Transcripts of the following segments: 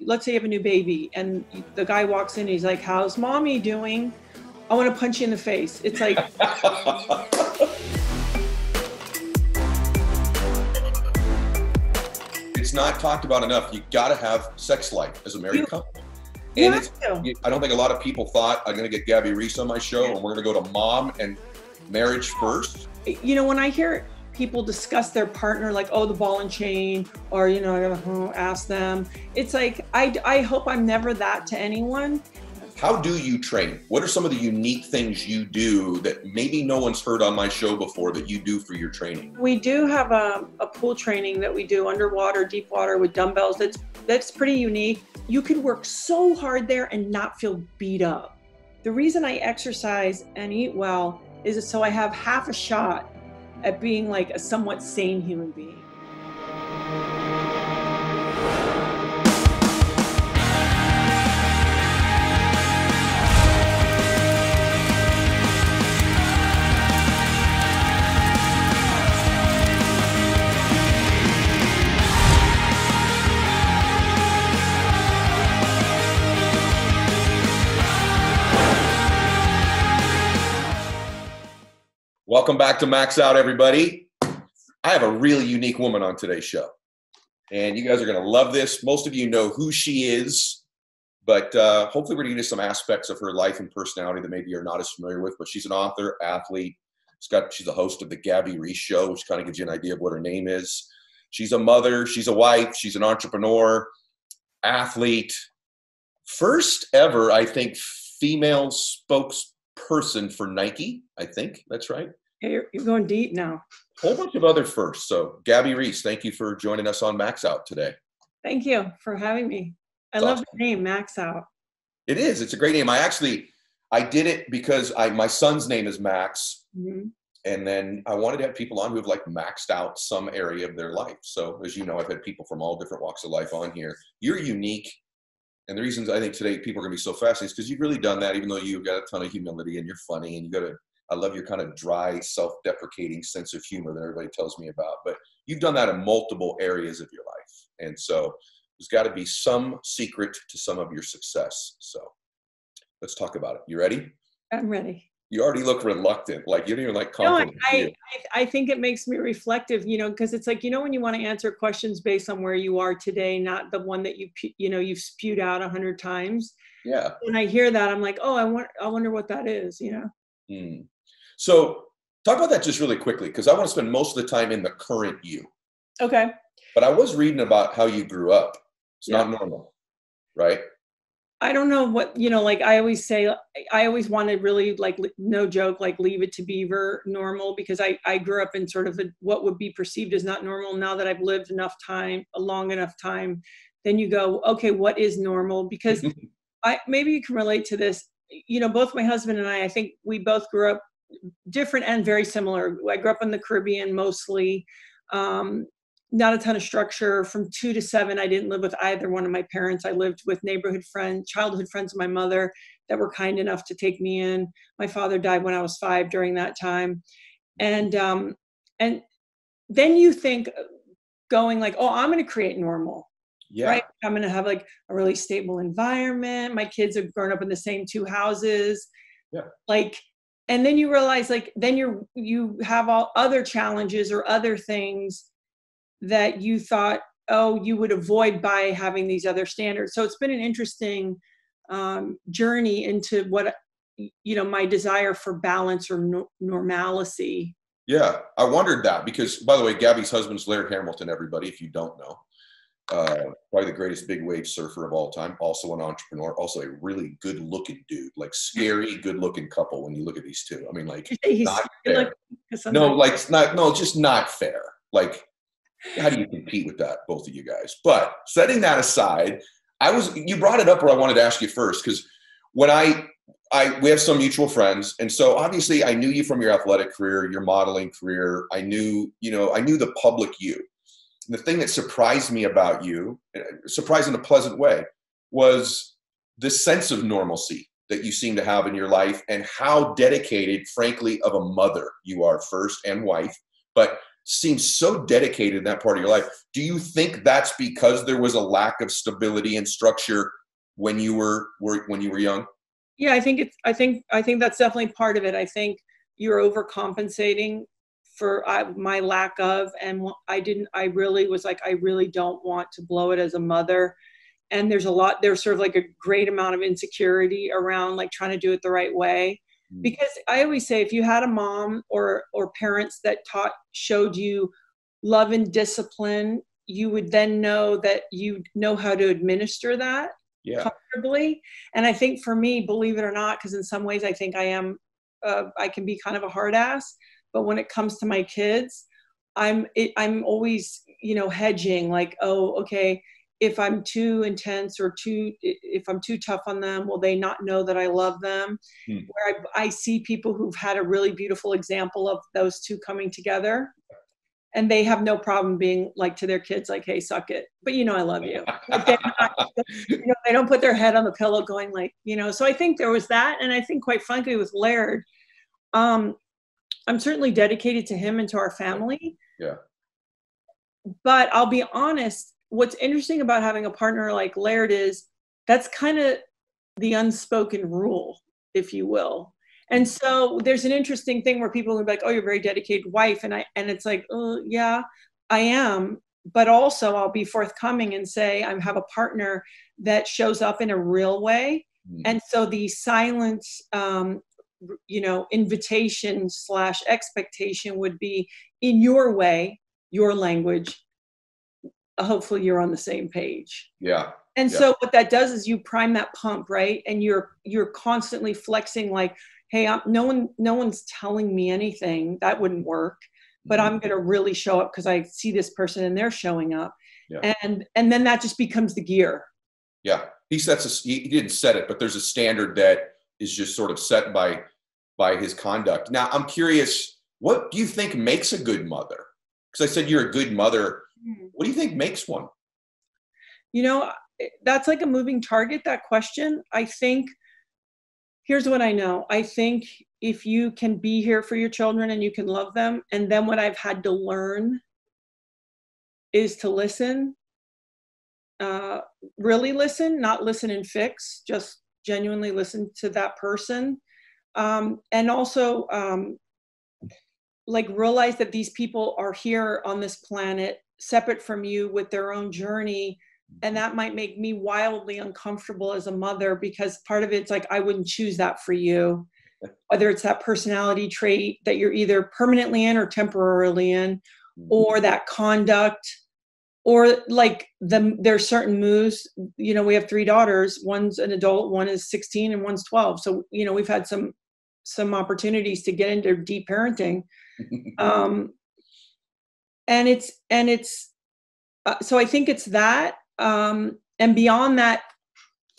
let's say you have a new baby and the guy walks in, he's like, "How's mommy doing?" I want to punch you in the face. It's like. it's not talked about enough. You got to have sex life as a married couple. And it's, I don't think a lot of people thought I'm going to get Gabby Reece on my show and we're going to go to mom and marriage first. You know, when I hear people discuss their partner like oh the ball and chain or you know oh, ask them. It's like i i hope i'm never that to anyone. How do you train? What are some of the unique things you do that maybe no one's heard on my show before that you do for your training? We do have a, a pool training that we do underwater deep water with dumbbells. That's that's pretty unique. You can work so hard there and not feel beat up. The reason i exercise and eat well is so i have half a shot at being like a somewhat sane human being. Welcome back to Max Out, everybody. I have a really unique woman on today's show, and you guys are going to love this. Most of you know who she is, but uh, hopefully, we're going to get some aspects of her life and personality that maybe you're not as familiar with. But she's an author, athlete. She's got she's a host of the Gabby Reece Show, which kind of gives you an idea of what her name is. She's a mother. She's a wife. She's an entrepreneur, athlete. First ever, I think, female spokesperson for Nike. I think that's right. You're, you're going deep now. A whole bunch of other firsts. So, Gabby Reece, thank you for joining us on Max Out today. Thank you for having me. I That's love awesome. the name Max Out. It is. It's a great name. I actually I did it because I my son's name is Max, mm-hmm. and then I wanted to have people on who have like maxed out some area of their life. So as you know, I've had people from all different walks of life on here. You're unique, and the reasons I think today people are going to be so fascinated is because you've really done that. Even though you've got a ton of humility and you're funny and you got a I love your kind of dry, self-deprecating sense of humor that everybody tells me about. But you've done that in multiple areas of your life, and so there's got to be some secret to some of your success. So let's talk about it. You ready? I'm ready. You already look reluctant, like you don't even like confident. No, I, I, I think it makes me reflective, you know, because it's like you know when you want to answer questions based on where you are today, not the one that you you know you've spewed out a hundred times. Yeah. When I hear that, I'm like, oh, I want, I wonder what that is, you know. Mm. So talk about that just really quickly because I want to spend most of the time in the current you. Okay. But I was reading about how you grew up. It's yeah. not normal, right? I don't know what, you know, like I always say, I always wanted really like, no joke, like leave it to beaver normal because I, I grew up in sort of a, what would be perceived as not normal. Now that I've lived enough time, a long enough time, then you go, okay, what is normal? Because I, maybe you can relate to this. You know, both my husband and I, I think we both grew up different and very similar. I grew up in the Caribbean mostly. Um, not a ton of structure. From two to seven, I didn't live with either one of my parents. I lived with neighborhood friends, childhood friends of my mother that were kind enough to take me in. My father died when I was five during that time, and um, and then you think going like, oh, I'm going to create normal. Yeah. Right. I'm going to have like a really stable environment. My kids have grown up in the same two houses. Yeah. Like and then you realize like then you're you have all other challenges or other things that you thought oh you would avoid by having these other standards. So it's been an interesting um, journey into what you know my desire for balance or no- normalcy. Yeah i wondered that because by the way gabby's husband's laird hamilton everybody if you don't know uh, probably the greatest big wave surfer of all time, also an entrepreneur, also a really good looking dude, like scary good looking couple when you look at these two. I mean, like, not fair. no, like, not, no, just not fair. Like, how do you compete with that, both of you guys? But setting that aside, I was, you brought it up where I wanted to ask you first, because when I, I, we have some mutual friends. And so obviously I knew you from your athletic career, your modeling career. I knew, you know, I knew the public you the thing that surprised me about you, surprised in a pleasant way, was the sense of normalcy that you seem to have in your life and how dedicated, frankly, of a mother you are first and wife, but seems so dedicated in that part of your life. Do you think that's because there was a lack of stability and structure when you were, were when you were young? Yeah, I think it's. I think I think that's definitely part of it. I think you're overcompensating for I, my lack of, and I didn't. I really was like, I really don't want to blow it as a mother. And there's a lot. There's sort of like a great amount of insecurity around like trying to do it the right way. Mm. Because I always say, if you had a mom or or parents that taught showed you love and discipline, you would then know that you know how to administer that yeah. comfortably. And I think for me, believe it or not, because in some ways I think I am, uh, I can be kind of a hard ass. But when it comes to my kids, I'm it, I'm always you know hedging like oh okay if I'm too intense or too if I'm too tough on them, will they not know that I love them? Hmm. Where I, I, see people who've had a really beautiful example of those two coming together, and they have no problem being like to their kids like hey suck it but you know i love you not, you know, they don't put their head on the pillow going like you know so i think there was that and i think quite frankly with laird um i'm certainly dedicated to him and to our family. Yeah. But i'll be honest what's interesting about having a partner like laird is that's kind of the unspoken rule if you will. And so there's an interesting thing where people are like, "Oh, you're a very dedicated wife," and I and it's like, "Oh, yeah, I am." But also, I'll be forthcoming and say I have a partner that shows up in a real way, mm. and so the silence, um, you know, invitation slash expectation would be in your way, your language. Hopefully, you're on the same page. Yeah. And yeah. so what that does is you prime that pump, right? And you're you're constantly flexing like hey I'm, no one no one's telling me anything that wouldn't work but mm-hmm. i'm going to really show up because i see this person and they're showing up yeah. and and then that just becomes the gear yeah he sets a he didn't set it but there's a standard that is just sort of set by by his conduct. Now i'm curious what do you think makes a good mother? Because i said you're a good mother. Mm-hmm. what do you think makes one? You know that's like a moving target that question. I think here's what I know. I think if you can be here for your children and you can love them, and then what I've had to learn is to listen, uh, really listen, not listen and fix, just genuinely listen to that person. Um, and also, um, like, realize that these people are here on this planet separate from you with their own journey and that might make me wildly uncomfortable as a mother because part of it's like i wouldn't choose that for you whether it's that personality trait that you're either permanently in or temporarily in or that conduct or like the there's certain moves you know we have three daughters one's an adult one is 16 and one's 12 so you know we've had some some opportunities to get into deep parenting. Um and it's and it's uh, so i think it's that um, and beyond that,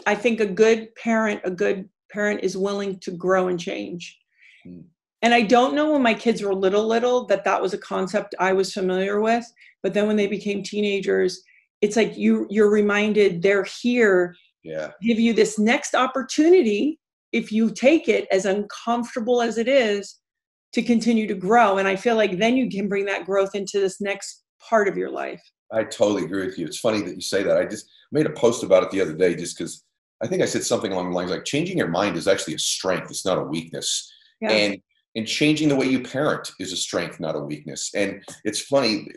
I think a good parent, a good parent is willing to grow and change. And I don't know when my kids were little, little, that that was a concept I was familiar with. But then when they became teenagers, it's like you you're reminded they're here. Yeah. Give you this next opportunity if you take it as uncomfortable as it is to continue to grow. And I feel like then you can bring that growth into this next part of your life. I totally agree with you. It's funny that you say that. I just made a post about it the other day just because I think I said something along the lines like changing your mind is actually a strength. It's not a weakness. Yeah. And and changing the way you parent is a strength, not a weakness. And it's funny.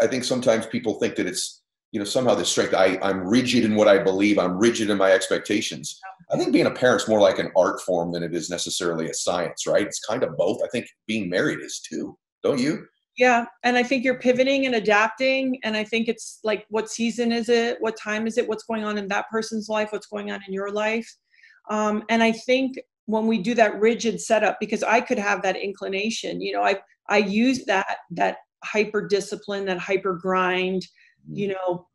I think sometimes people think that it's you know somehow this strength. I I'm rigid in what I believe. I'm rigid in my expectations. I think being a parent is more like an art form than it is necessarily a science, right? It's kind of both. I think being married is too. Don't you? Yeah, and I think you're pivoting and adapting. And I think it's like, what season is it? What time is it? What's going on in that person's life? What's going on in your life? Um, and I think when we do that rigid setup, because I could have that inclination, you know, I I use that that hyper discipline, that hyper grind, mm-hmm. you know,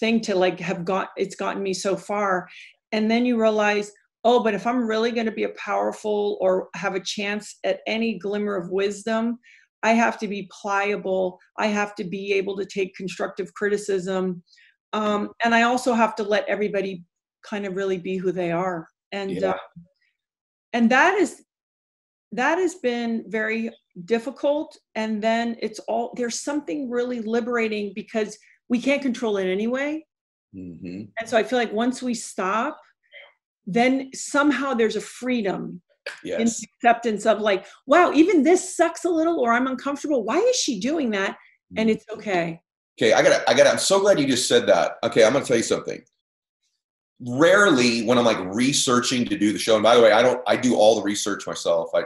thing to like have got it's gotten me so far. And then you realize, oh, but if I'm really going to be a powerful or have a chance at any glimmer of wisdom, I have to be pliable. I have to be able to take constructive criticism. Um, and I also have to let everybody kind of really be who they are. And, yeah. uh, and that is, that has been very difficult and then it's all there's something really liberating because we can't control it anyway hmm and so i feel like once we stop then somehow there's a freedom Yes. the acceptance of like wow even this sucks a little or i'm uncomfortable why is she doing that and it's okay Okay, I gotta, I gotta. I'm so glad you just said that. Okay, I'm gonna tell you something. Rarely, when I'm like researching to do the show, and by the way, I don't, I do all the research myself. I,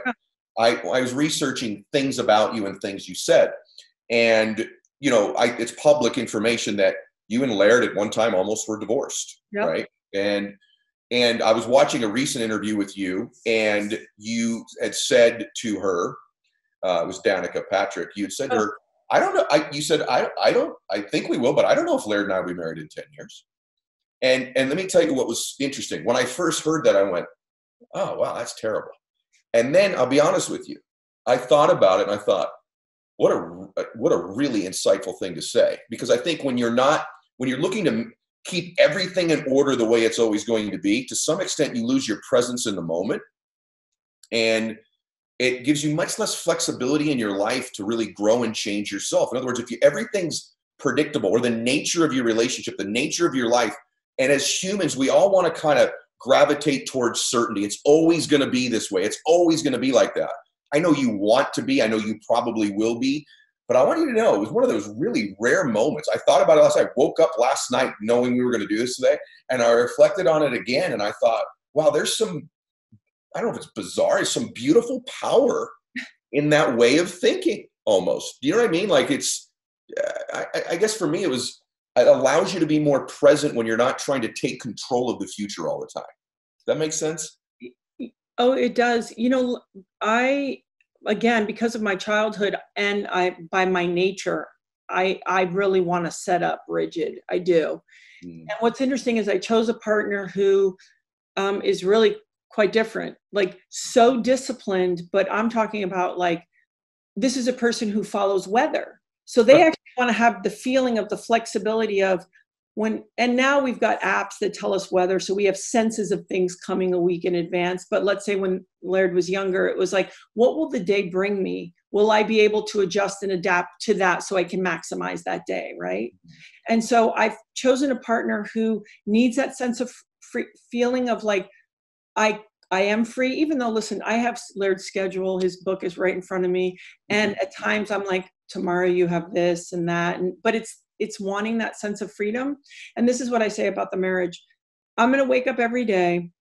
I, I was researching things about you and things you said, and you know, I, it's public information that you and Laird at one time almost were divorced, Yep. right? And and I was watching a recent interview with you, and you had said to her, uh, it was Danica Patrick. You had said to her, "I don't know." I, you said, "I, I don't. I think we will, but I don't know if Laird and I will be married in ten years." And and let me tell you what was interesting. When I first heard that, I went, "Oh wow, that's terrible." And then I'll be honest with you, I thought about it, and I thought, "What a what a really insightful thing to say." Because I think when you're not when you're looking to keep everything in order the way it's always going to be, to some extent, you lose your presence in the moment, and it gives you much less flexibility in your life to really grow and change yourself. In other words, if you everything's predictable or the nature of your relationship, the nature of your life, and as humans, we all want to kind of gravitate towards certainty. It's always going to be this way. It's always going to be like that. I know you want to be. I know you probably will be. But I want you to know it was one of those really rare moments. I thought about it last night. I woke up last night knowing we were going to do this today, and I reflected on it again, and I thought, wow, there's some I don't know if it's bizarre, it's some beautiful power in that way of thinking almost. Do you know what I mean? Like it's, uh, I, I- I guess for me, it was, it allows you to be more present when you're not trying to take control of the future all the time. Does that make sense? Oh, it does. You know, I again because of my childhood and I by my nature, I I really want to set up rigid. I do. Mm, And what's interesting is I chose a partner who um, is really quite different, like so disciplined. But I'm talking about like this is a person who follows weather, so they actually want to have the feeling of the flexibility of when. And now we've got apps that tell us weather, so we have senses of things coming a week in advance. But let's say when Laird was younger, it was like, what will the day bring me? Will I be able to adjust and adapt to that so I can maximize that day, right? Mm-hmm. And so I've chosen a partner who needs that sense of free, feeling of like, I I am free, even though listen, I have Laird's schedule. His book is right in front of me, and mm-hmm. at times I'm like, tomorrow you have this and that, and but it's it's wanting that sense of freedom. And this is what I say about the marriage: I'm going to wake up every day,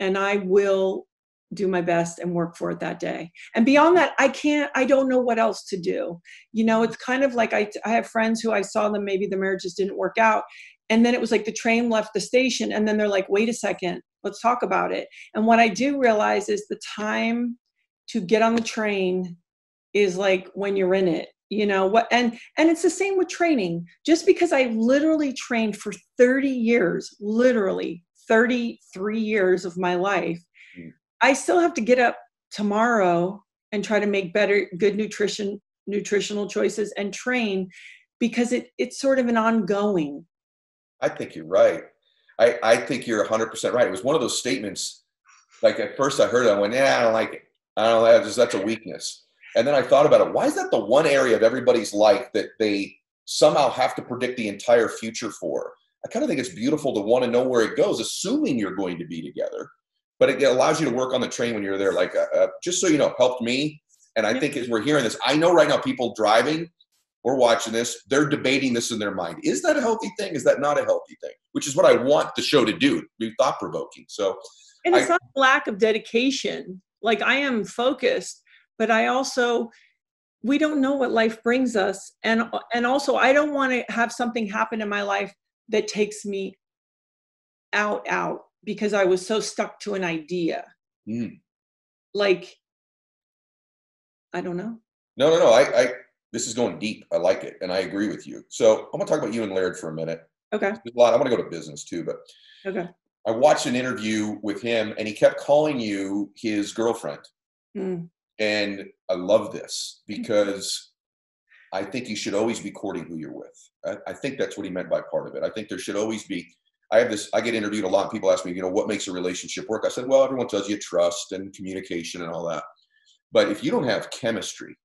and I will do my best and work for it that day. And beyond that, I can't. I don't know what else to do you know it's kind of like I, I have friends who i saw them maybe the marriages didn't work out and then it was like the train left the station and then they're like wait a second let's talk about it and what i do realize is the time to get on the train is like when you're in it you know what and and it's the same with training just because i literally trained for 30 years literally 33 years of my life Mm. i still have to get up tomorrow and try to make better good nutrition nutritional choices and train because it it's sort of an ongoing I think you're right. I, I think you're 100% right. It was one of those statements, like at first I heard it, I went, yeah, I don't like it. I don't know, that's, that's a weakness. And then I thought about it. Why is that the one area of everybody's life that they somehow have to predict the entire future for? I kind of think it's beautiful to want to know where it goes, assuming you're going to be together. But it allows you to work on the train when you're there. Like, uh, uh, just so you know, helped me. And I think as we're hearing this, I know right now people driving or watching this, they're debating this in their mind. Is that a healthy thing? Is that not a healthy thing? Which is what I want the show to do, be thought provoking. So, and it's I- not lack of dedication like i am focused but i also we don't know what life brings us and and also i don't want to have something happen in my life that takes me out out because i was so stuck to an idea mm. like i don't know no, no, no. I, I, this is going deep. I like it, and I agree with you. So, I'm gonna talk about you and Laird for a minute. okay There's a lot. I want to go to business too, but okay I watched an interview with him, and he kept calling you his girlfriend. Mm, And I love this mm-hmm. because I think you should always be courting who you're with. I, I think that's what he meant by part of it. I think there should always be. I have this. I get interviewed a lot. And people ask me, you know, what makes a relationship work? I said, well, everyone tells you trust and communication and all that. But if you don't have chemistry,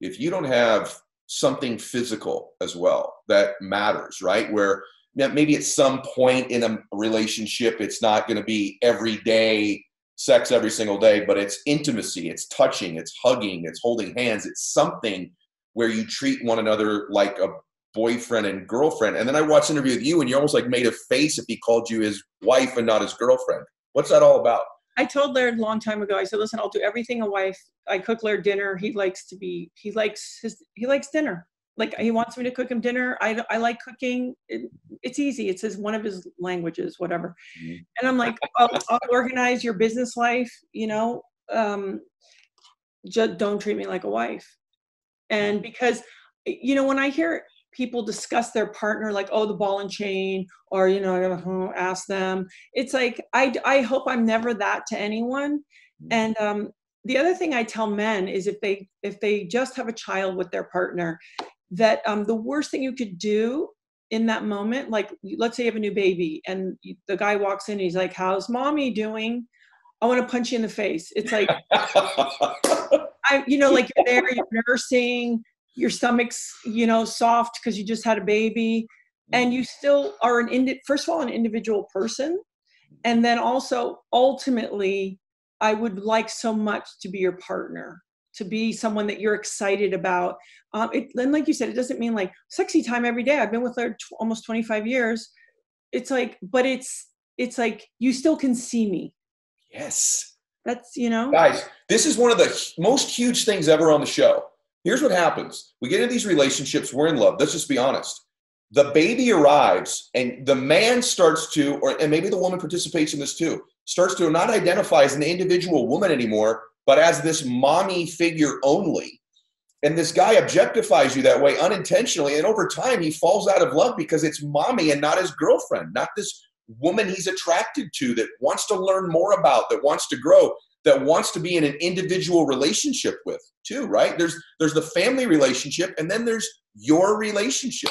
if you don't have something physical as well that matters, right? Where maybe at some point in a relationship, it's not going to be every day sex every single day, but it's intimacy, it's touching, it's hugging, it's holding hands, it's something where you treat one another like a boyfriend and girlfriend. And then I watched an interview with you, and you almost like made a face if he called you his wife and not his girlfriend. What's that all about? I told Laird a long time ago. I said, "Listen, I'll do everything a wife. I cook Laird dinner. He likes to be. He likes his. He likes dinner. Like he wants me to cook him dinner. I I like cooking. It, it's easy. It's his one of his languages, whatever. Mm-hmm. And I'm like, I'll, I'll, organize your business life. You know, um, just don't treat me like a wife. And because, you know, when I hear people discuss their partner like oh the ball and chain or you know ask them it's like i i hope i'm never that to anyone mm-hmm. and um the other thing i tell men is if they if they just have a child with their partner that um the worst thing you could do in that moment like let's say you have a new baby and the guy walks in and he's like how's mommy doing? I want to punch you in the face. It's like i you know like you're there you're nursing your stomach's you know soft because you just had a baby and you still are an indi- first of all an individual person and then also ultimately i would like so much to be your partner to be someone that you're excited about. Um, it, and like you said it doesn't mean like sexy time every day. I've been with her t- almost 25 years. It's like but it's it's like you still can see me. Yes. That's you know? Guys this is one of the most huge things ever on the show. Here's what happens. We get into these relationships, we're in love. Let's just be honest. The baby arrives, and the man starts to, or and maybe the woman participates in this too, starts to not identify as an individual woman anymore, but as this mommy figure only. And this guy objectifies you that way unintentionally. And over time, he falls out of love because it's mommy and not his girlfriend, not this woman he's attracted to that wants to learn more about, that wants to grow that wants to be in an individual relationship with too right there's there's the family relationship and then there's your relationship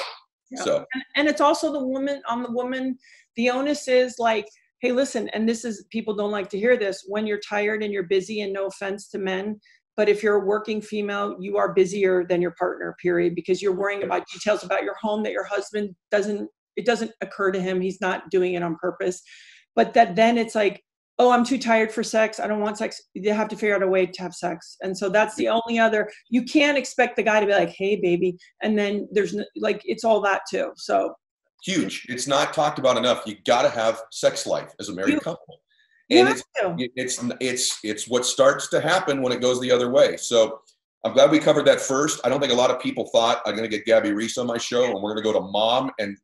yeah. so and, and it's also the woman on the woman the onus is like hey listen and this is people don't like to hear this when you're tired and you're busy and no offense to men but if you're a working female you are busier than your partner period because you're worrying about details about your home that your husband doesn't it doesn't occur to him he's not doing it on purpose. But that then it's like oh i'm too tired for sex i don't want sex you have to figure out a way to have sex. And so that's the only other you can't expect the guy to be like hey baby and then there's no, like it's all that too. So huge it's not talked about enough you got to have sex life as a married you, couple and it's, it's it's it's what starts to happen when it goes the other way so i'm glad we covered that first i don't think a lot of people thought i'm going to get gabby Reece on my show and we're going to go to mom and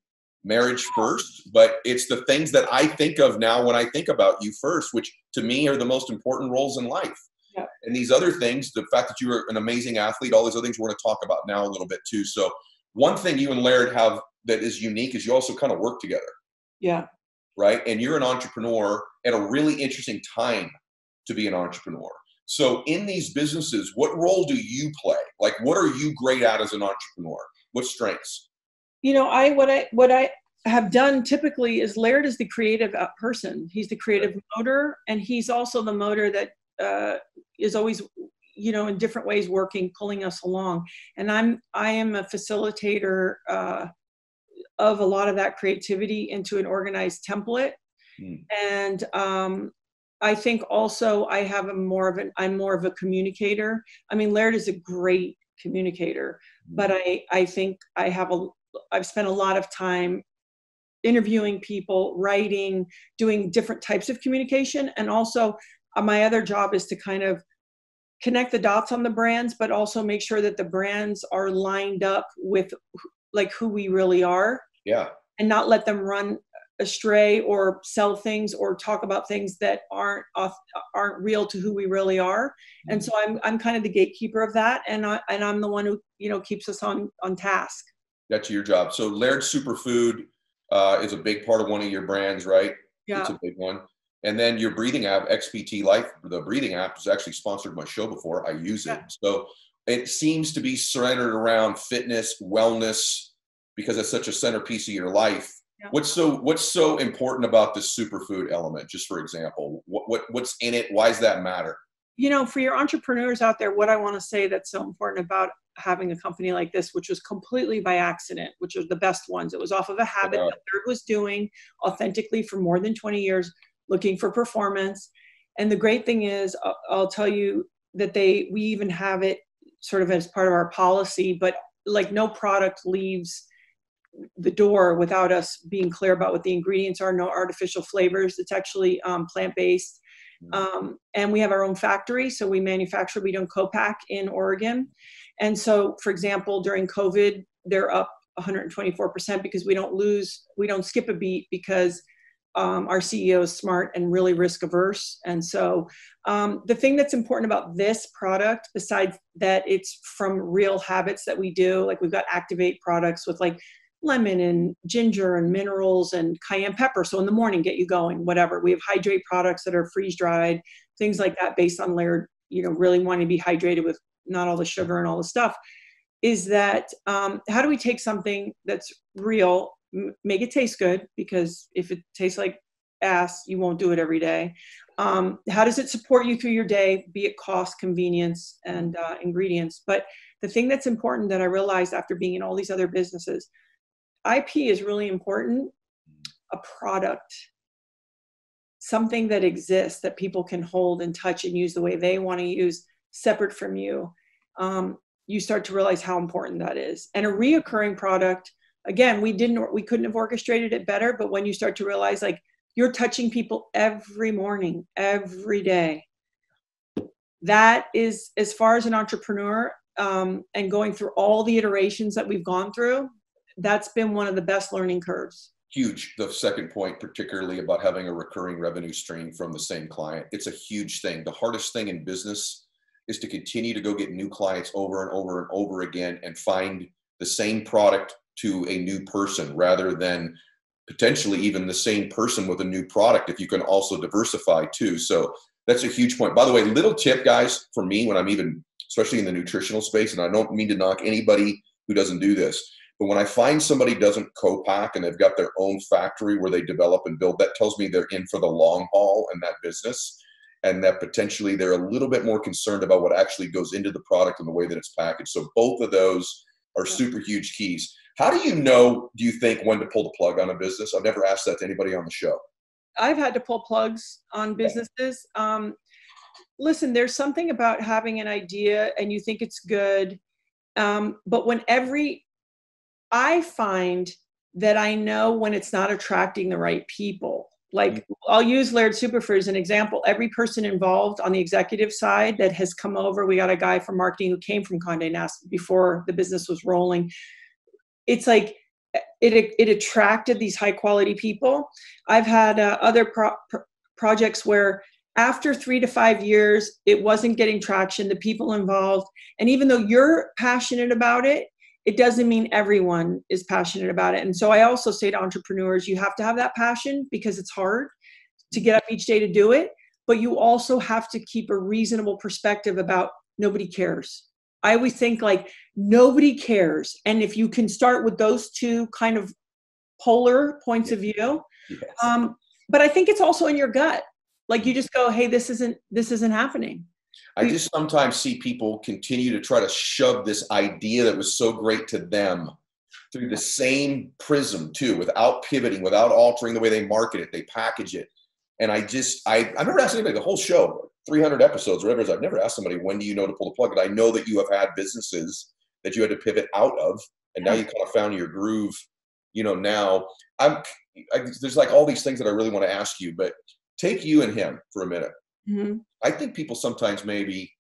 marriage first, but it's the things that I think of now when I think about you first, which to me are the most important roles in life. Yeah. And these other things, the fact that you are an amazing athlete, all these other things we're going to talk about now a little bit too. So, one thing you and Laird have that is unique is you also kind of work together. Yeah. Right. And you're an entrepreneur at a really interesting time to be an entrepreneur. So, in these businesses, what role do you play? Like, what are you great at as an entrepreneur? What strengths? you know, I what I what I have done typically is Laird is the creative uh, person. He's the creative motor, and he's also the motor that uh, is always, you know, in different ways working, pulling us along. And I'm I am a facilitator uh, of a lot of that creativity into an organized template. Mm. And um, I think also I have a more of an I'm more of a communicator. I mean, Laird is a great communicator, mm. but I I think I have a I've spent a lot of time interviewing people, writing, doing different types of communication. And also, uh, my other job is to kind of connect the dots on the brands, but also make sure that the brands are lined up with like who we really are. Yeah. And not let them run astray or sell things or talk about things that aren't aren't real to who we really are and mm-hmm. so i'm i'm kind of the gatekeeper of that and i and i'm the one who you know keeps us on on task that's your job. So Laird Superfood uh, is a big part of one of your brands, right? Yeah. It's a big one. And then your breathing app, XPT Life, the breathing app has actually sponsored my show before. I use it. Yeah. So it seems to be centered around fitness, wellness, because it's such a centerpiece of your life. Yeah. What's so what's so important about this superfood element, just for example? What, what what's in it? Why does that matter? you know, for your entrepreneurs out there, what I want to say that's so important about having a company like this, which was completely by accident, which are the best ones. It was off of a habit Yeah. that Laird was doing authentically for more than 20 years, looking for performance. And the great thing is, I'll, I'll tell you that they we even have it sort of as part of our policy, but like no product leaves the door without us being clear about what the ingredients are. No artificial flavors. It's actually um, plant based. Mhm. Um, and we have our own factory, so we manufacture. We don't co-pack in Oregon, and so, for example, during COVID, they're up 124% because we don't lose, we don't skip a beat because um, our CEO is smart and really risk averse. And so, um, the thing that's important about this product, besides that it's from real habits that we do, like we've got Activate products with like lemon and ginger and minerals and cayenne pepper. So in the morning, get you going, whatever. We have hydrate products that are freeze dried, things like that, based on Laird, you know, really wanting to be hydrated with not all the sugar and all the stuff. Is that um, how do we take something that's real, make it taste good? Because if it tastes like ass, you won't do it every day. Um, how does it support you through your day, be it cost, convenience, and uh, ingredients? But the thing that's important that I realized after being in all these other businesses, IP is really important. A product, something that exists that people can hold and touch and use the way they want to use, separate from you. Um, you start to realize how important that is. And a reoccurring product, again, we didn't, we couldn't have orchestrated it better. But when you start to realize, like, you're touching people every morning, every day. That is, as far as an entrepreneur um, and going through all the iterations that we've gone through, that's been one of the best learning curves. huge the second point particularly about having a recurring revenue stream from the same client it's a huge thing the hardest thing in business is to continue to go get new clients over and over and over again and find the same product to a new person rather than potentially even the same person with a new product if you can also diversify too so that's a huge point by the way little tip guys for me when i'm even especially in the nutritional space and i don't mean to knock anybody who doesn't do this but when I find somebody doesn't co-pack and they've got their own factory where they develop and build, that tells me they're in for the long haul in that business, and that potentially they're a little bit more concerned about what actually goes into the product and the way that it's packaged. So both of those are super huge keys. How do you know? Do you think when to pull the plug on a business? I've never asked that to anybody on the show. I've had to pull plugs on businesses. Um, listen, there's something about having an idea and you think it's good, um, but when every I find that I know when it's not attracting the right people. Like I'll use Laird Superfood as an example. Every person involved on the executive side that has come over, we got a guy from marketing who came from Condé Nast before the business was rolling. It's like it it attracted these high quality people. I've had uh, other pro- pro- projects where after three to five years, it wasn't getting traction. The people involved, and even though you're passionate about it, it doesn't mean everyone is passionate about it. And so I also say to entrepreneurs, you have to have that passion because it's hard to get up each day to do it, but you also have to keep a reasonable perspective about nobody cares. I always think like nobody cares. And if you can start with those two kind of polar points of view, Yes. um, but I think it's also in your gut. Like you just go, hey, this isn't this isn't happening. I just sometimes see people continue to try to shove this idea that was so great to them through the same prism too, without pivoting, without altering the way they market it, they package it. And I just, I, I've never asked anybody the whole show, 300 episodes, whatever it is. I've never asked somebody, when do you know to pull the plug? And I know that you have had businesses that you had to pivot out of, and now you kind of found your groove. You know, now I'm, I, there's like all these things that I really want to ask you, but take you and him for a minute. Mhm. I think people sometimes maybe,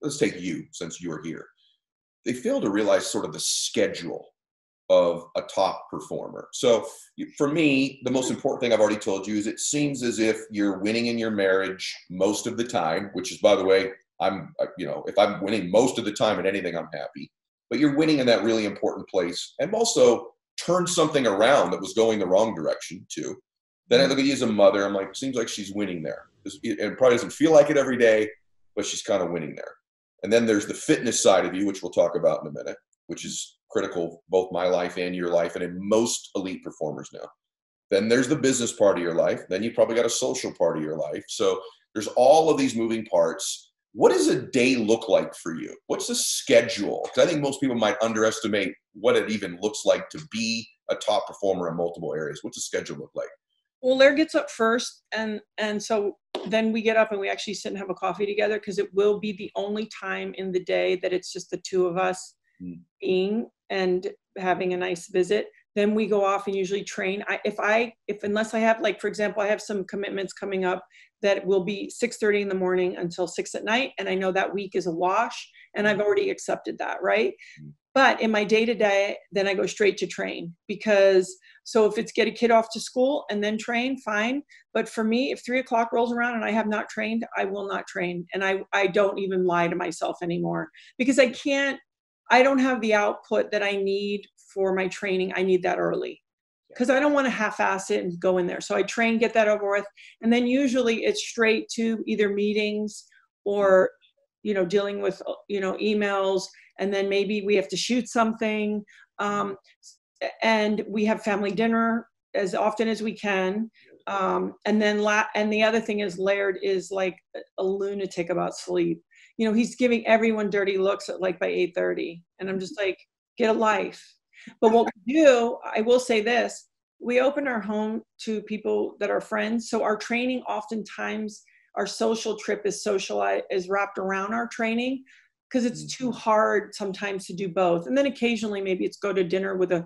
let's take you since you are here, they fail to realize sort of the schedule of a top performer. So for me, the most important thing I've already told you is it seems as if you're winning in your marriage most of the time, which is, by the way, I'm, you know, if I'm winning most of the time at anything, I'm happy. But you're winning in that really important place and also turn something around that was going the wrong direction too. Then I look at you as a mother. I'm like, seems like she's winning there. And probably doesn't feel like it every day, but she's kind of winning there. And then there's the fitness side of you, which we'll talk about in a minute, which is critical both my life and your life, and in most elite performers now. Then there's the business part of your life. Then you probably got a social part of your life. So There's all of these moving parts. What does a day look like for you? What's the schedule? Because I think most people might underestimate what it even looks like to be a top performer in multiple areas. What's the schedule look like? Well, Laird gets up first, and and so then we get up and we actually sit and have a coffee together because it will be the only time in the day that it's just the two of us mm. being and having a nice visit then we go off and usually train. I, if i if unless i have like for example i have some commitments coming up that will be 6.30 in the morning until 6 at night and i know that week is a wash and i've already accepted that right? Mm-hmm. but in my day to day then i go straight to train because so if it's get a kid off to school and then train fine. But for me if three o'clock rolls around and i have not trained i will not train and i i don't even lie to myself anymore because i can't i don't have the output that i need for my training, I need that early. Because I don't want to half-ass it and go in there. So I train, get that over with, and then usually it's straight to either meetings or you know dealing with you know emails, and then maybe we have to shoot something, um, and we have family dinner as often as we can. Um, and then la- and the other thing is Laird is like a lunatic about sleep. You know, he's giving everyone dirty looks at like by 8:30, and I'm just like, get a life but what we do, I will say this we open our home to people that are friends. So our training oftentimes our social trip is socialized is wrapped around our training because it's too mm-hmm. hard sometimes to do both. And then occasionally maybe it's go to dinner with a,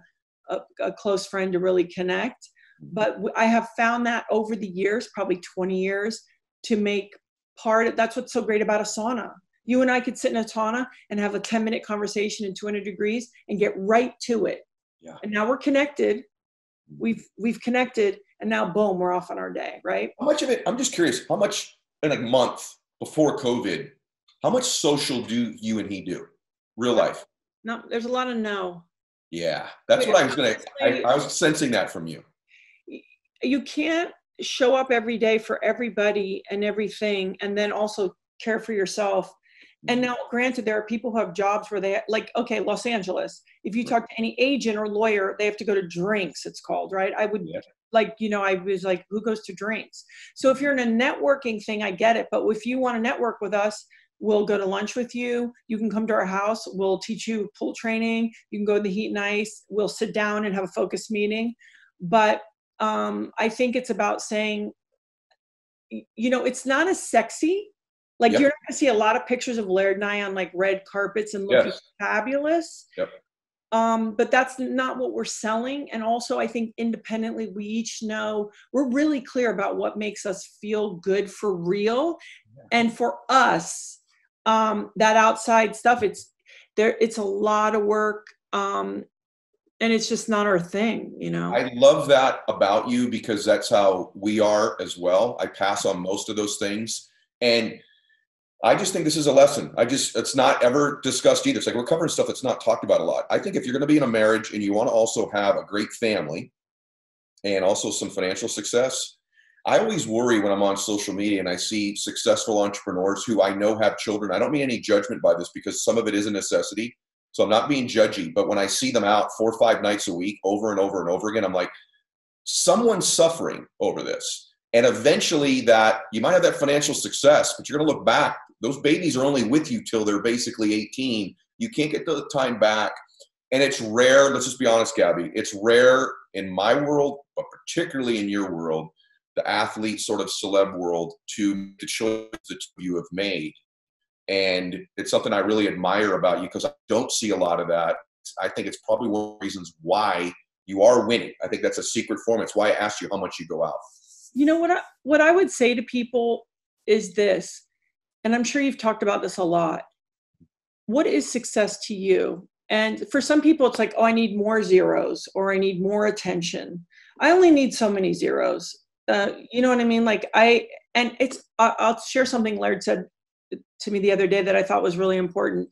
a, a close friend to really connect. Mm-hmm. But I have found that over the years, probably 20 years, to make part of that's what's so great about a sauna you and I could sit in a sauna and have a 10 minute conversation in 200 degrees and get right to it. Yeah. And now we're connected. We've we've connected, and now boom, we're off on our day, right? How much of it? I'm just curious. How much in a month before COVID? How much social do you and he do? Real life? No, there's a lot of no. Yeah, that's what I was gonna. I, I was sensing that from you. You can't show up every day for everybody and everything, and then also care for yourself and now, granted, there are people who have jobs where they like, okay, Los Angeles. If you talk to any agent or lawyer, they have to go to drinks. It's called right. I would yeah. like, you know, I was like, who goes to drinks? So if you're in a networking thing, I get it. But if you want to network with us, we'll go to lunch with you. You can come to our house. We'll teach you pool training. You can go to the heat and ice. We'll sit down and have a focus meeting. But um, I think it's about saying, you know, it's not as sexy like yep. you're not gonna see a lot of pictures of Laird and I on like red carpets and looking yes. fabulous. Yep. Um, but that's not what we're selling. And also, I think independently, we each know we're really clear about what makes us feel good for real. Yeah. And for us, um, that outside stuff, it's there, it's a lot of work. Um, and it's just not our thing, you know. I love that about you because that's how we are as well. I pass on most of those things. And I just think this is a lesson. I just, it's not ever discussed either. It's like we're covering stuff that's not talked about a lot. I think if you're going to be in a marriage and you want to also have a great family and also some financial success, I always worry when I'm on social media and I see successful entrepreneurs who I know have children. I don't mean any judgment by this because some of it is a necessity. So I'm not being judgy, but when I see them out four or five nights a week over and over and over again, I'm like, someone's suffering over this. And eventually that you might have that financial success, but you're going to look back those babies are only with you till they're basically 18. You can't get the time back. And it's rare, let's just be honest, Gabby, it's rare in my world, but particularly in your world, the athlete sort of celeb world, to make the choice that you have made. And it's something I really admire about you because I don't see a lot of that. I think it's probably one of the reasons why you are winning. I think that's a secret form. It's why I asked you how much you go out. You know what I, what I would say to people is this and I'm sure you've talked about this a lot. What is success to you? And for some people, it's like, oh, I need more zeros or I need more attention. I only need so many zeros. Uh, you know what I mean? Like, I, and it's, I'll share something Laird said to me the other day that I thought was really important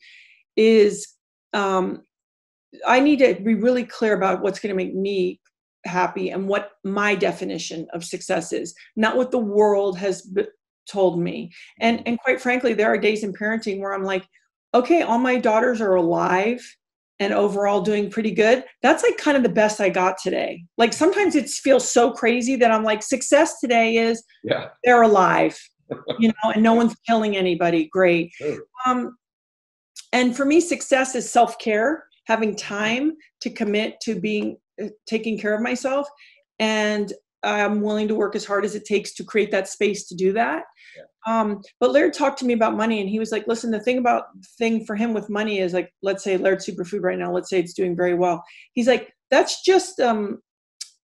is um, I need to be really clear about what's going to make me happy and what my definition of success is, not what the world has told me. And and quite frankly, there are days in parenting where I'm like, okay, all my daughters are alive and overall doing pretty good. That's like kind of the best I got today. Like sometimes it feels so crazy that I'm like, success today is yeah. they're alive. you know, and no one's killing anybody. Great. Sure. Um, and for me, success is self care, having time to commit to being uh, taking care of myself, and I'm willing to work as hard as it takes to create that space to do that. Yeah. Um, but Laird talked to me about money, and he was like, "Listen, the thing about thing for him with money is like, let's say Laird Superfood right now, let's say it's doing very well. He's like, that's just um,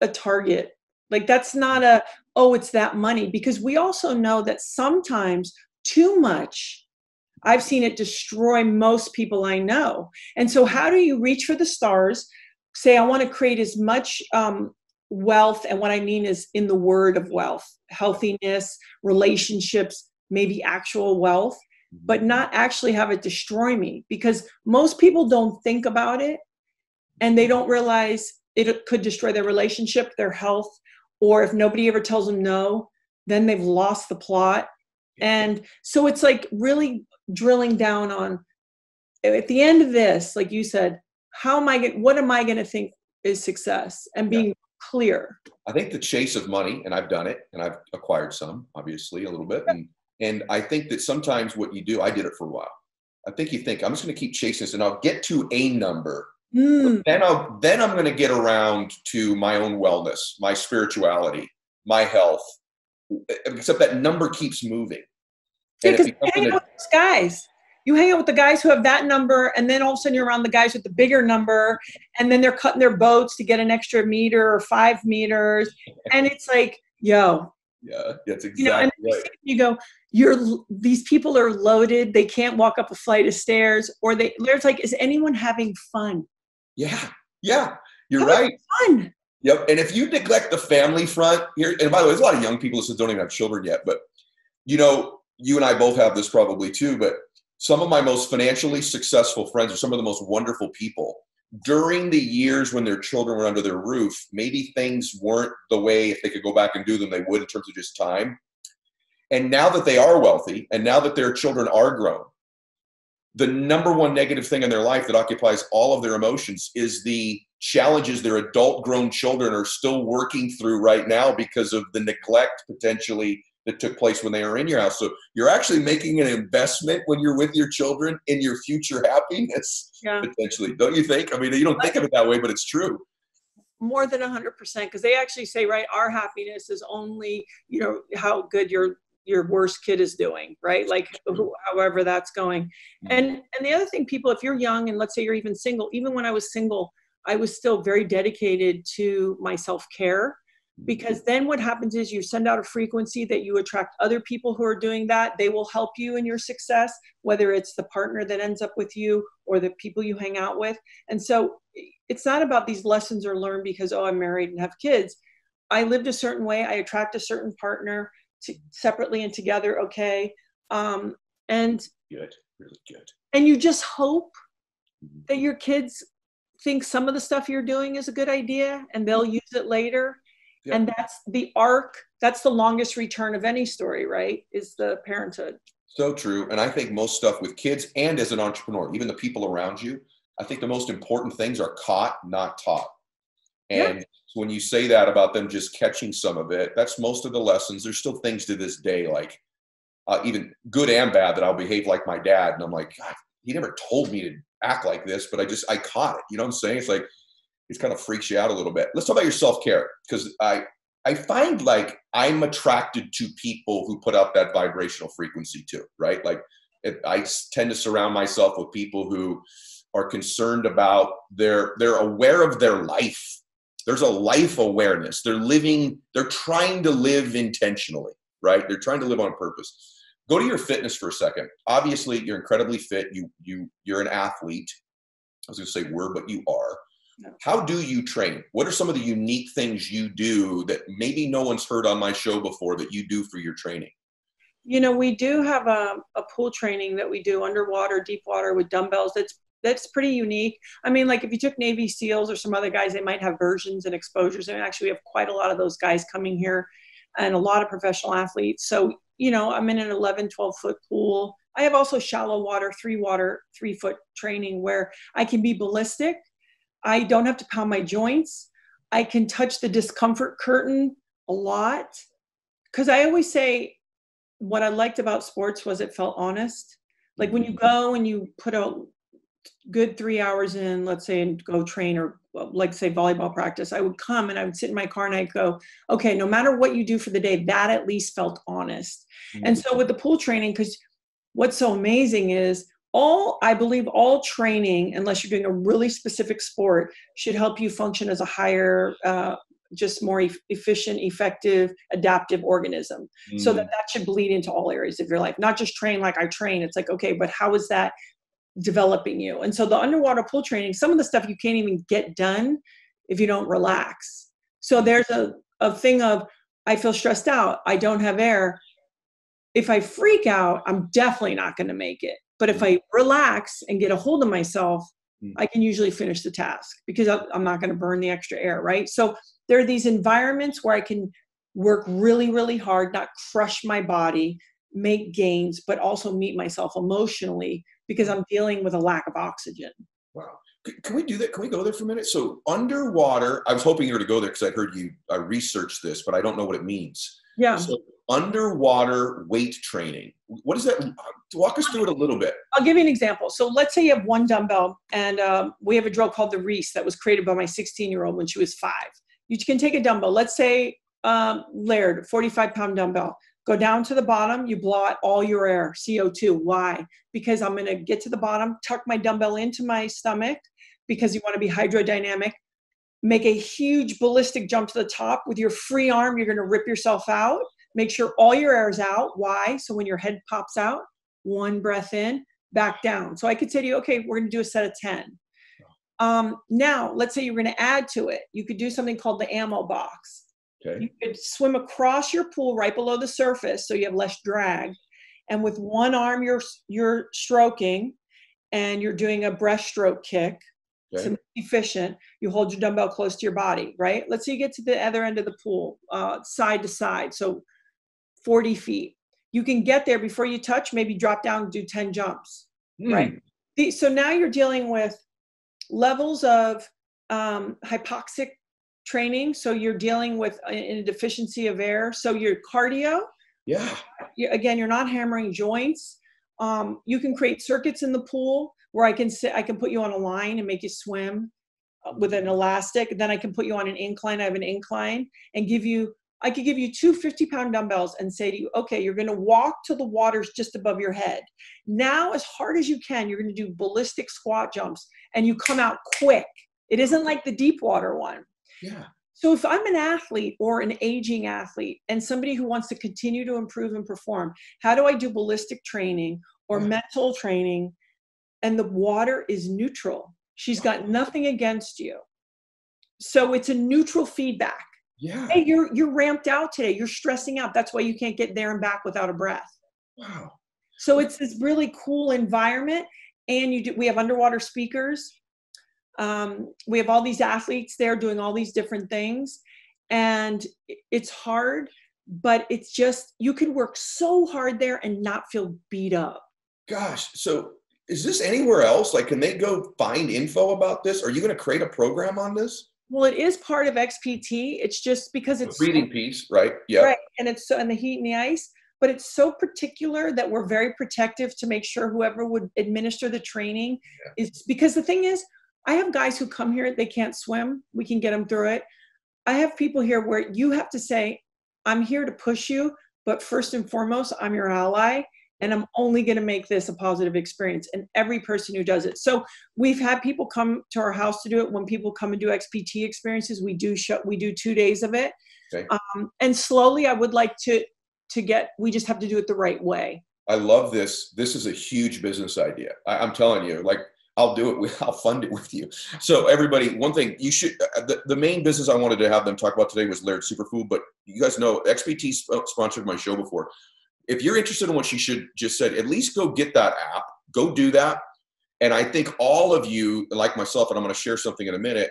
a target. Like that's not a oh, it's that money because we also know that sometimes too much I've seen it destroy most people I know. And so, how do you reach for the stars? Say, I want to create as much um, wealth, and what I mean is in the word of wealth, healthiness, relationships, maybe actual wealth, mm-hmm. but not actually have it destroy me because most people don't think about it and they don't realize it could destroy their relationship, their health, or if nobody ever tells them no, then they've lost the plot. And so it's like really drilling down on at the end of this, like you said, how am I going what am I going to think is success and being. Clear? I think the chase of money, and I've done it and I've acquired some, obviously, a little bit. And and I think that sometimes what you do, I did it for a while. I think you think I'm just going to keep chasing this and I'll get to a number Mm. Then I'll then I'm going to get around to my own wellness, my spirituality, my health. Except that number keeps moving. Yeah, because you hang with those guys. You hang out with the guys who have that number, and then all of a sudden you're around the guys with the bigger number, and then they're cutting their boats to get an extra meter or five meters, and it's like, yo. Yeah, that's exactly you know, and right. You go, you're these people are loaded. They can't walk up a flight of stairs, or they. There's like, is anyone having fun? Yeah, yeah, you're right. Fun. Yep. And if you neglect the family front here, and by the way, there's a lot of young people that don't even have children yet, but you know, you and I both have this probably too, but some of my most financially successful friends are some of the most wonderful people. During the years when their children were under their roof, maybe things weren't the way if they could go back and do them, they would in terms of just time. And now that they are wealthy and now that their children are grown, the number one negative thing in their life that occupies all of their emotions is the challenges their adult grown children are still working through right now because of the neglect potentially that took place when they were in your house. So you're actually making an investment when you're with your children in your future happiness yeah. potentially. Don't you think? I mean, you don't think of it that way, but it's true. More than 100% because they actually say, right, our happiness is only, you know, how good your your worst kid is doing right like however that's going mm-hmm. and and the other thing people if you're young and let's say you're even single even when i was single i was still very dedicated to my self-care because then what happens is you send out a frequency that you attract other people who are doing that. They will help you in your success whether it's the partner that ends up with you or the people you hang out with. And so it's not about these lessons are learned because oh i'm married and have kids. I lived a certain way. I attract a certain partner to, separately and together. Okay. Um, and good. Really good. and you just hope mm-hmm. that your kids think some of the stuff you're doing is a good idea and they'll mm-hmm. use it later yep. and that's the arc that's the longest return of any story right is the parenthood so true and i think most stuff with kids and as an entrepreneur even the people around you i think the most important things are caught not taught and when you say that about them just catching some of it, that's most of the lessons. There's still things to this day, like uh, even good and bad, that I'll behave like my dad. And I'm like, God, he never told me to act like this, but I just, I caught it. You know what I'm saying? It's like, it kind of freaks you out a little bit. Let's talk about your self care because I, I find like I'm attracted to people who put out that vibrational frequency too, right? Like it, I tend to surround myself with people who are concerned about their, they're aware of their life there's a life awareness. They're living, they're trying to live intentionally, right? They're trying to live on purpose. Go to your fitness for a second. Obviously, you're incredibly fit. You you you're an athlete. I was going to say were, but you are. How do you train? What are some of the unique things you do that maybe no one's heard on my show before that you do for your training? You know, we do have a, a pool training that we do underwater, deep water with dumbbells. That's that's pretty unique. I mean, like if you took Navy SEALs or some other guys, they might have versions and exposures. And actually, we have quite a lot of those guys coming here and a lot of professional athletes. So, you know, I'm in an 11, 12 foot pool. I have also shallow water, three water, three foot training where I can be ballistic. I don't have to pound my joints. I can touch the discomfort curtain a lot. Because I always say, what I liked about sports was it felt honest. Like when you go and you put a good three hours in, let's say, and go train or like say volleyball practice, I would come and I would sit in my car and I'd go, okay, no matter what you do for the day, that at least felt honest. Mm-hmm. And so with the pool training, because what's so amazing is all i believe all training unless you're doing a really specific sport should help you function as a higher uh, just more e- efficient effective adaptive organism. Mm. so that mm. that should bleed into all areas of your life not just train like i train. It's like okay but how is that developing you? And so the underwater pool training some of the stuff you can't even get done if you don't relax. So there's a, a thing of i feel stressed out i don't have air. If i freak out i'm definitely not going to make it but if I relax and get a hold of myself, mm. I can usually finish the task because I'm not going to burn the extra air, right? So there are these environments where I can work really, really hard, not crush my body, make gains, but also meet myself emotionally because I'm dealing with a lack of oxygen. Wow. Can we do that? Can we go there for a minute? So underwater, I was hoping you were to go there because I heard you I researched this, but I don't know what it means. Yeah. So underwater weight training. What is that? Walk us through it a little bit. I'll give you an example. So let's say you have one dumbbell, and um, we have a drill called the Reese that was created by my 16 year old when she was five. You can take a dumbbell. Let's say um, Laird, 45 pound dumbbell. Go down to the bottom, you blow out all your air, CO2. Why? Because I'm gonna get to the bottom, tuck my dumbbell into my stomach because you wanna be hydrodynamic. Make a huge ballistic jump to the top with your free arm, you're gonna rip yourself out Make sure all your air is out. Why? So when your head pops out, one breath in, back down. So I could say to you, okay, we're going to do a set of 10. Um, now, let's say you're going to add to it. You could do something called the ammo box. Okay. You could swim across your pool right below the surface so you have less drag. And with one arm, you're, you're stroking and you're doing a breaststroke kick. Okay. efficient. You hold your dumbbell close to your body, right? Let's say you get to the other end of the pool, uh, side to side. So 40 feet. You can get there before you touch, maybe drop down and do 10 jumps, mm. right? The, so now you're dealing with levels of um, hypoxic training. So you're dealing with a, a deficiency of air. So your cardio, yeah. You, again, you're not hammering joints. Um, you can create circuits in the pool where I can sit, I can put you on a line and make you swim uh, with an elastic. Then I can put you on an incline. I have an incline and give you I could give you two 50 pound dumbbells and say to you, okay, you're going to walk to the waters just above your head. Now, as hard as you can, you're going to do ballistic squat jumps and you come out quick. It isn't like the deep water one. Yeah. So if I'm an athlete or an aging athlete and somebody who wants to continue to improve and perform, how do I do ballistic training or yeah. mental training? And the water is neutral. She's got nothing against you. So it's a neutral feedback yeah. Hey, you're you're ramped out today. You're stressing out. That's why you can't get there and back without a breath. Wow. So it's this really cool environment, and you do. We have underwater speakers. Um, we have all these athletes there doing all these different things, and it's hard, but it's just you can work so hard there and not feel beat up. Gosh, so is this anywhere else? Like, can they go find info about this? Are you going to create a program on this? Well, it is part of XPT. It's just because it's the breathing so, piece, right? Yeah. Right, and it's so and the heat and the ice, but it's so particular that we're very protective to make sure whoever would administer the training yeah. is because the thing is, I have guys who come here they can't swim. We can get them through it. I have people here where you have to say, "I'm here to push you, but first and foremost, I'm your ally." And I'm only going to make this a positive experience. And every person who does it. So we've had people come to our house to do it. When people come and do XPT experiences, we do show, we do two days of it. Okay. Um, and slowly, I would like to to get. We just have to do it the right way. I love this. This is a huge business idea. I, I'm telling you, like. I'll do it with, I'll fund it with you. So everybody, one thing you should, uh, the, the main business I wanted to have them talk about today was Laird Superfood, but you guys know XPT sponsored my show before if you're interested in what she should just said, at least go get that app, go do that. And I think all of you, like myself, and I'm going to share something in a minute.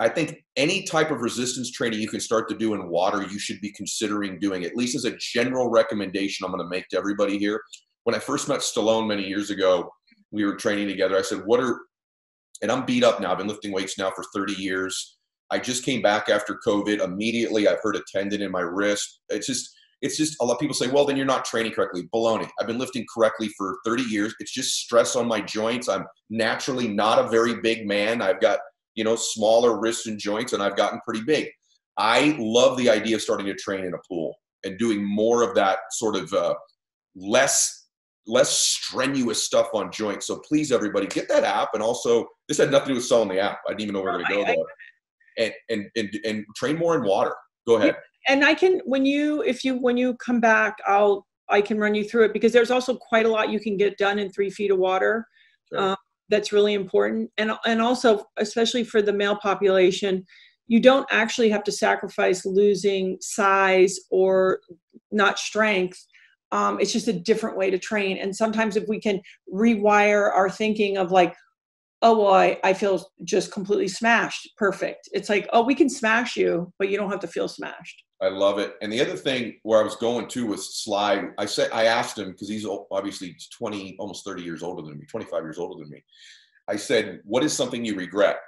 I think any type of resistance training you can start to do in water, you should be considering doing, at least as a general recommendation I'm going to make to everybody here. When I first met Stallone many years ago, we were training together. I said, What are, and I'm beat up now. I've been lifting weights now for 30 years. I just came back after COVID. Immediately, I've hurt a tendon in my wrist. It's just, it's just a lot of people say, well, then you're not training correctly. Baloney. I've been lifting correctly for 30 years. It's just stress on my joints. I'm naturally not a very big man. I've got, you know, smaller wrists and joints, and I've gotten pretty big. I love the idea of starting to train in a pool and doing more of that sort of uh, less less strenuous stuff on joints. So please, everybody, get that app. And also, this had nothing to do with selling the app. I didn't even know where we are going to go there. And, and and and train more in water. Go ahead. And I can when you if you when you come back, I'll I can run you through it because there's also quite a lot you can get done in three feet of water. Sure. Um, that's really important, and and also especially for the male population, you don't actually have to sacrifice losing size or not strength um, it's just a different way to train and sometimes if we can rewire our thinking of like oh well I, I feel just completely smashed. Perfect. It's like oh we can smash you but you don't have to feel smashed. I love it. And the other thing where i was going to with sly. I said i asked him because he's obviously 20 almost 30 years older than me 25 years older than me. I said what is something you regret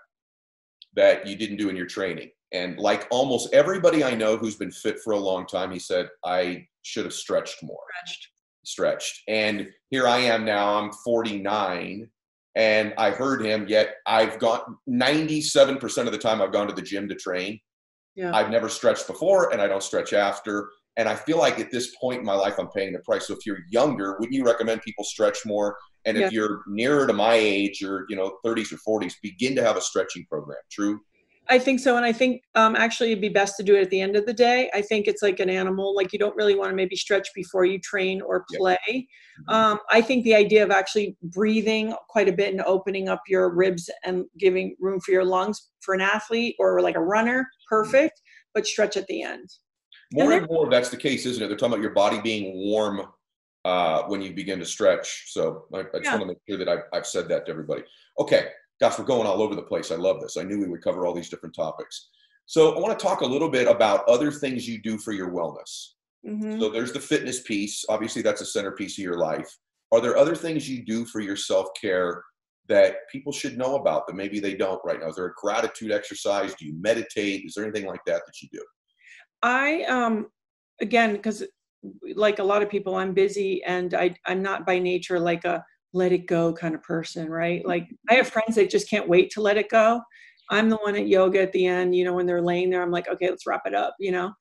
that you didn't do in your training? And like almost everybody i know who's been fit for a long time he said i should have stretched more. Stretched. Stretched. And here I am now, I'm 49, and I heard him, yet I've gone 97% of the time I've gone to the gym to train. Yeah. I've never stretched before, and I don't stretch after. And I feel like at this point in my life, I'm paying the price. So if you're younger, wouldn't you recommend people stretch more? And if yeah. you're nearer to my age or, you know, 30s or 40s, begin to have a stretching program. True? I think so, and I think um, actually it'd be best to do it at the end of the day. I think it's like an animal; like you don't really want to maybe stretch before you train or play. Yep. Mm-hmm. Um, I think the idea of actually breathing quite a bit and opening up your ribs and giving room for your lungs for an athlete or like a runner, mm-hmm. perfect. But stretch at the end. More and, and more, that's the case, isn't it? They're talking about your body being warm uh, when you begin to stretch. So I, I just yeah. want to make sure that I've, I've said that to everybody. Okay, gosh, we're going all over the place. I love this. I knew we would cover all these different topics. So I want to talk a little bit about other things you do for your wellness. Mm-hmm. So there's the fitness piece. Obviously, that's a centerpiece of your life. Are there other things you do for your self care that people should know about that maybe they don't right now? Is there a gratitude exercise? Do you meditate? Is there anything like that that you do? I um again because like a lot of people, I'm busy and I I'm not by nature like a let it go kind of person, right? Like mm-hmm. I have friends that just can't wait to let it go. I'm the one at yoga at the end, you know, when they're laying there, I'm like, okay, let's wrap it up, you know.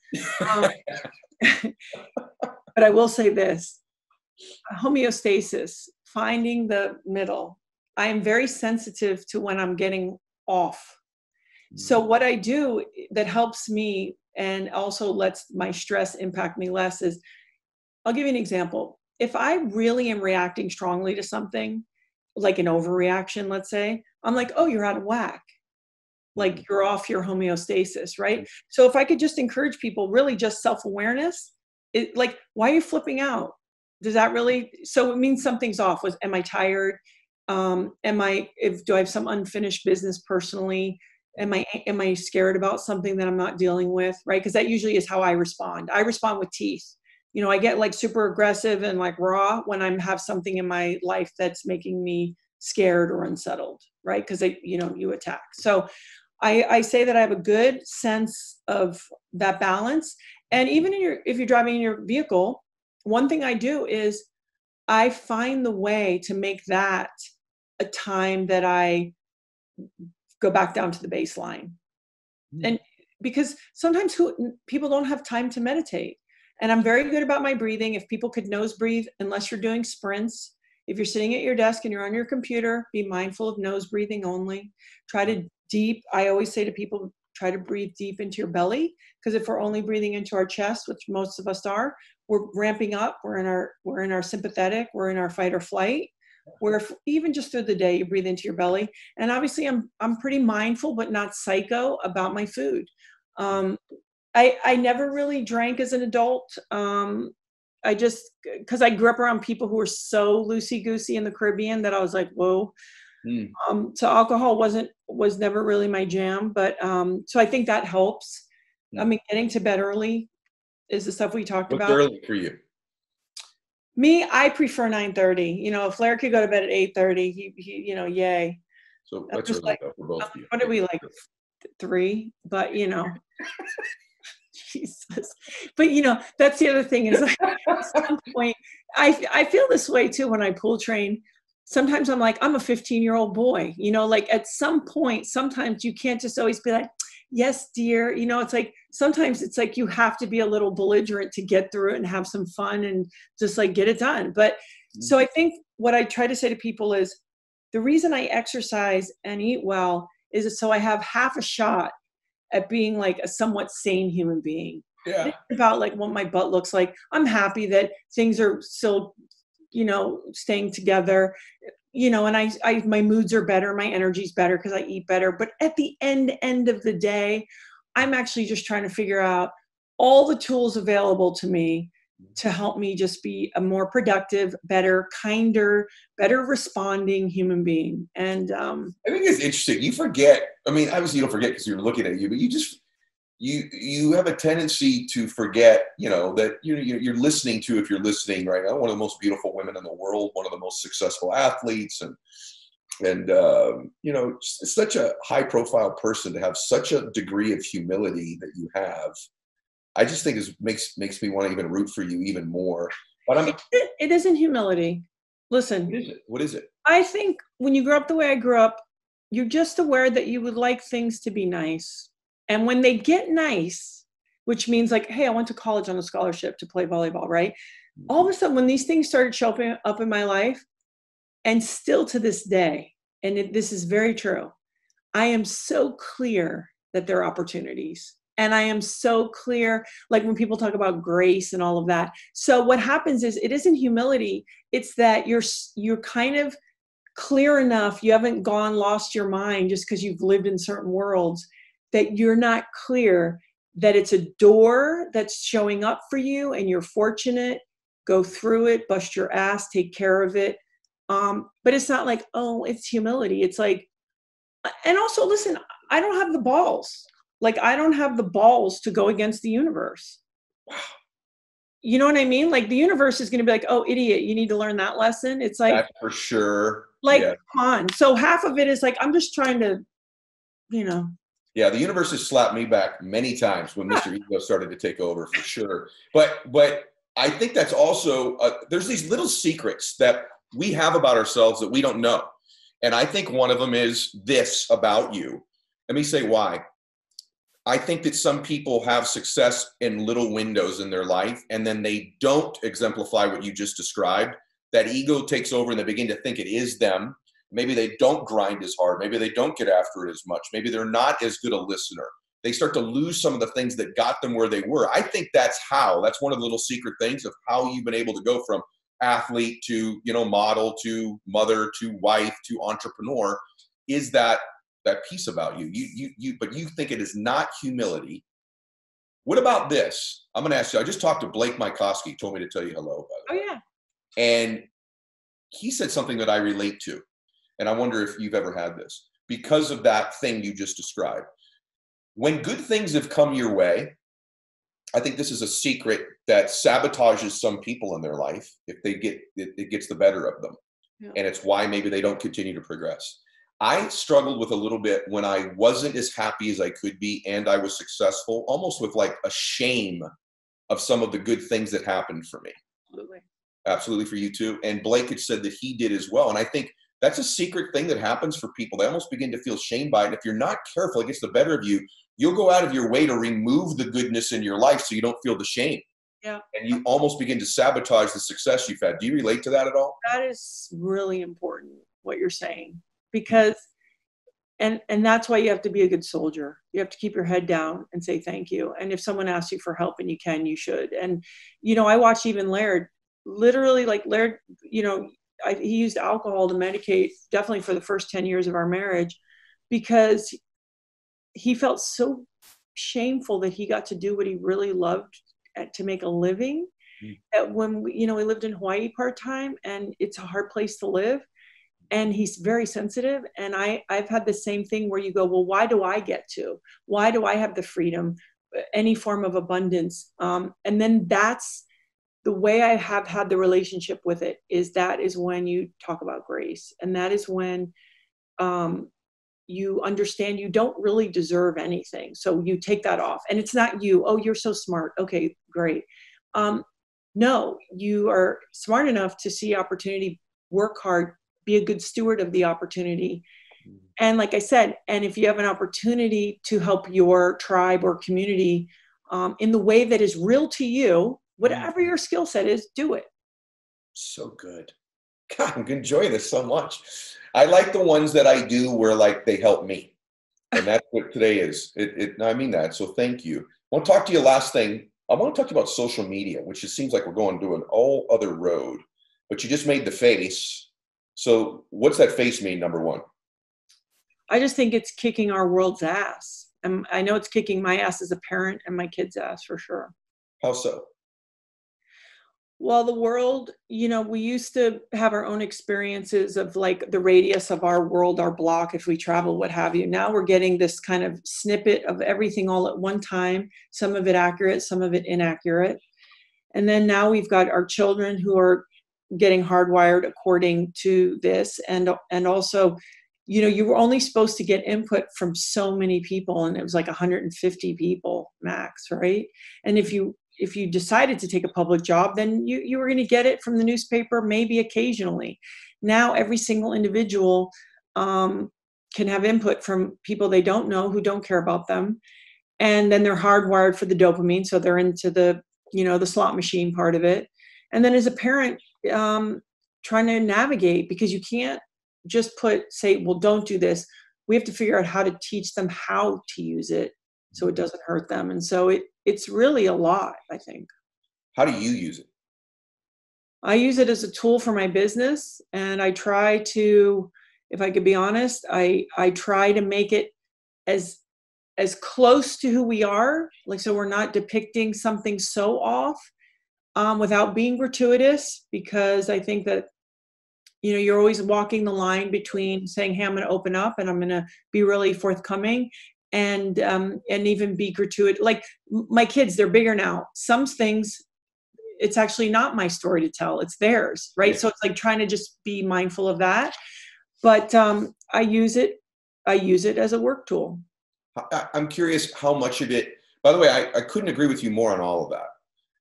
Um, but I will say this homeostasis, finding the middle. I am very sensitive to when I'm getting off. So, mm. what I do that helps me and also lets my stress impact me less is I'll give you an example if I really am reacting strongly to something, like an overreaction, let's say, I'm like, oh, you're out of whack. Like mm-hmm. you're off your homeostasis, right? So if I could just encourage people, really just self awareness, it like, why are you flipping out? Does that really? So it means something's off. Was am I tired? Um, am I? If do I have some unfinished business personally? Am I am I scared about something that I'm not dealing with? Right? Because that usually is how I respond. I respond with teeth you know i get like super aggressive and like raw when i have something in my life that's making me scared or unsettled right? Because they you know you attack. So I, I say that i have a good sense of that balance. And even in your if you're driving in your vehicle one thing i do is i find the way to make that a time that i go back down to the baseline. Mm. and because sometimes who, people don't have time to meditate and I'm very good about my breathing. If people could nose breathe, unless you're doing sprints, if you're sitting at your desk and you're on your computer, be mindful of nose breathing only. Try to deep, I always say to people, try to breathe deep into your belly. Because if we're only breathing into our chest, which most of us are, we're ramping up. We're in our we're in our sympathetic, we're in our fight or flight. Where if, even just through the day you breathe into your belly. And obviously I'm I'm pretty mindful but not psycho about my food. Um, I, I never really drank as an adult. Um, I just because I grew up around people who were so loosey goosey in the Caribbean that I was like, whoa. Mm. Um, so alcohol wasn't was never really my jam, but um, so I think that helps. Mm. I mean, getting to bed early is the stuff we talked What's about. early for you? Me, I prefer nine thirty. You know, if Laird could go to bed at eight thirty, he, he, you know, yay. So that's like, for both of you. What are we like, three? But you know. Jesus. But you know, that's the other thing is like, at some point, I I feel this way too when I pool train. Sometimes I'm like, I'm a 15 year old boy. You know, like at some point, sometimes you can't just always be like, yes, dear. You know, it's like sometimes it's like you have to be a little belligerent to get through it and have some fun and just like get it done. But mm-hmm. so I think what I try to say to people is the reason I exercise and eat well is so I have half a shot at being like a somewhat sane human being. Yeah. about like what my butt looks like. I'm happy that things are still, you know, staying together. You know, and I, I my moods are better, my energy's better because I eat better. But at the end end of the day, I'm actually just trying to figure out all the tools available to me to help me just be a more productive, better, kinder, better responding human being. And um, I think it's interesting. You forget. I mean, obviously you don't forget because you're looking at you, but you just you you have a tendency to forget. You know that you're you're listening to if you're listening right now. One of the most beautiful women in the world, one of the most successful athletes, and and um, you know such a high profile person to have such a degree of humility that you have I just think it makes makes me want to even root for you even more. But I'm. It, it isn't humility. Listen. What is it? What is it? I think when you grow up the way I grew up, you're just aware that you would like things to be nice, and when they get nice, which means like, hey, I went to college on a scholarship to play volleyball, right? Mm-hmm. All of a sudden, when these things started showing up in my life, and still to this day, and it, this is very true, I am so clear that there are opportunities and i am so clear like when people talk about grace and all of that. So what happens is it isn't humility. It's that you're you're kind of clear enough you haven't gone lost your mind just because you've lived in certain worlds that you're not clear that it's a door that's showing up for you and you're fortunate. Go through it bust your ass take care of it. Um, but it's not like oh it's humility. It's like and also listen i don't have the balls like I don't have the balls to go against the universe. Wow. You know what I mean? Like the universe is going to be like, "Oh, idiot, you need to learn that lesson." It's like That's for sure. Like, yeah. come on. So half of it is like I'm just trying to, you know. Yeah, the universe has slapped me back many times when Mr. Ego started to take over, for sure. But but I think that's also uh, there's these little secrets that we have about ourselves that we don't know, and I think one of them is this about you. Let me say why. I think that some people have success in little windows in their life, and then they don't exemplify what you just described. That ego takes over, and they begin to think it is them. Maybe they don't grind as hard. Maybe they don't get after it as much. Maybe they're not as good a listener. They start to lose some of the things that got them where they were. I think that's how. That's one of the little secret things of how you've been able to go from athlete to you know model to mother to wife to entrepreneur. Is that that piece about you. You, you, you, but you think it is not humility. What about this? I'm going to ask you. I just talked to Blake Mycoskie. He told me to tell you hello. By the oh, yeah. And he said something that I relate to. And I wonder if you've ever had this because of that thing you just described. When good things have come your way, I think this is a secret that sabotages some people in their life if they get it, it gets the better of them. Yeah. And it's why maybe they don't continue to progress. I struggled with a little bit when I wasn't as happy as I could be and I was successful, almost with like a shame of some of the good things that happened for me. Absolutely. Absolutely for you too. And Blake had said that he did as well. And I think that's a secret thing that happens for people. They almost begin to feel shame by it. And if you're not careful, it gets the better of you. You'll go out of your way to remove the goodness in your life so you don't feel the shame. Yeah. And you almost begin to sabotage the success you've had. Do you relate to that at all? That is really important, what you're saying because and and that's why you have to be a good soldier. You have to keep your head down and say thank you. And if someone asks you for help and you can you should. And you know i watched even laird literally like laird you know I, he used alcohol to medicate definitely for the first 10 years of our marriage because he felt so shameful that he got to do what he really loved at, to make a living. Mm. that when we, you know we lived in hawaii part-time and it's a hard place to live and he's very sensitive and i i've had the same thing where you go well why do i get to why do i have the freedom any form of abundance um, and then that's the way i have had the relationship with it is that is when you talk about grace and that is when um, you understand you don't really deserve anything. So you take that off. And it's not you. Oh, you're so smart. Okay, great. Um, no, you are smart enough to see opportunity, work hard, be a good steward of the opportunity. Mm-hmm. And like I said, and if you have an opportunity to help your tribe or community um, in the way that is real to you, whatever mm-hmm. your skill set is, do it. So good. God, I'm enjoying this so much. I like the ones that I do where like they help me. And that's what today is. It, it I mean that. So thank you. I want to talk to you last thing. I want to talk to you about social media, which it seems like we're going to an all other road. But you just made the face. So what's that face mean, number one? I just think it's kicking our world's ass. And I know it's kicking my ass as a parent and my kids' ass for sure. How so? well the world you know we used to have our own experiences of like the radius of our world our block if we travel what have you now we're getting this kind of snippet of everything all at one time some of it accurate some of it inaccurate and then now we've got our children who are getting hardwired according to this and and also you know you were only supposed to get input from so many people and it was like 150 people max right and if you if you decided to take a public job, then you, you were going to get it from the newspaper, maybe occasionally. Now, every single individual um, can have input from people they don't know who don't care about them. And then they're hardwired for the dopamine. So they're into the, you know, the slot machine part of it. And then as a parent, um, trying to navigate because you can't just put, say, well, don't do this. We have to figure out how to teach them how to use it so it doesn't hurt them. And so it, it's really a lot, I think. How do you use it? I use it as a tool for my business and I try to if I could be honest, I I try to make it as as close to who we are, like so we're not depicting something so off um, without being gratuitous, because I think that you know you're always walking the line between saying, "Hey, I'm going to open up and I'm going to be really forthcoming," and um, and even be gratuitous. Like my kids, they're bigger now. Some things, it's actually not my story to tell; it's theirs, right? Yeah. So it's like trying to just be mindful of that. But um, I use it. I use it as a work tool. I'm curious how much of it. By the way, I, I couldn't agree with you more on all of that.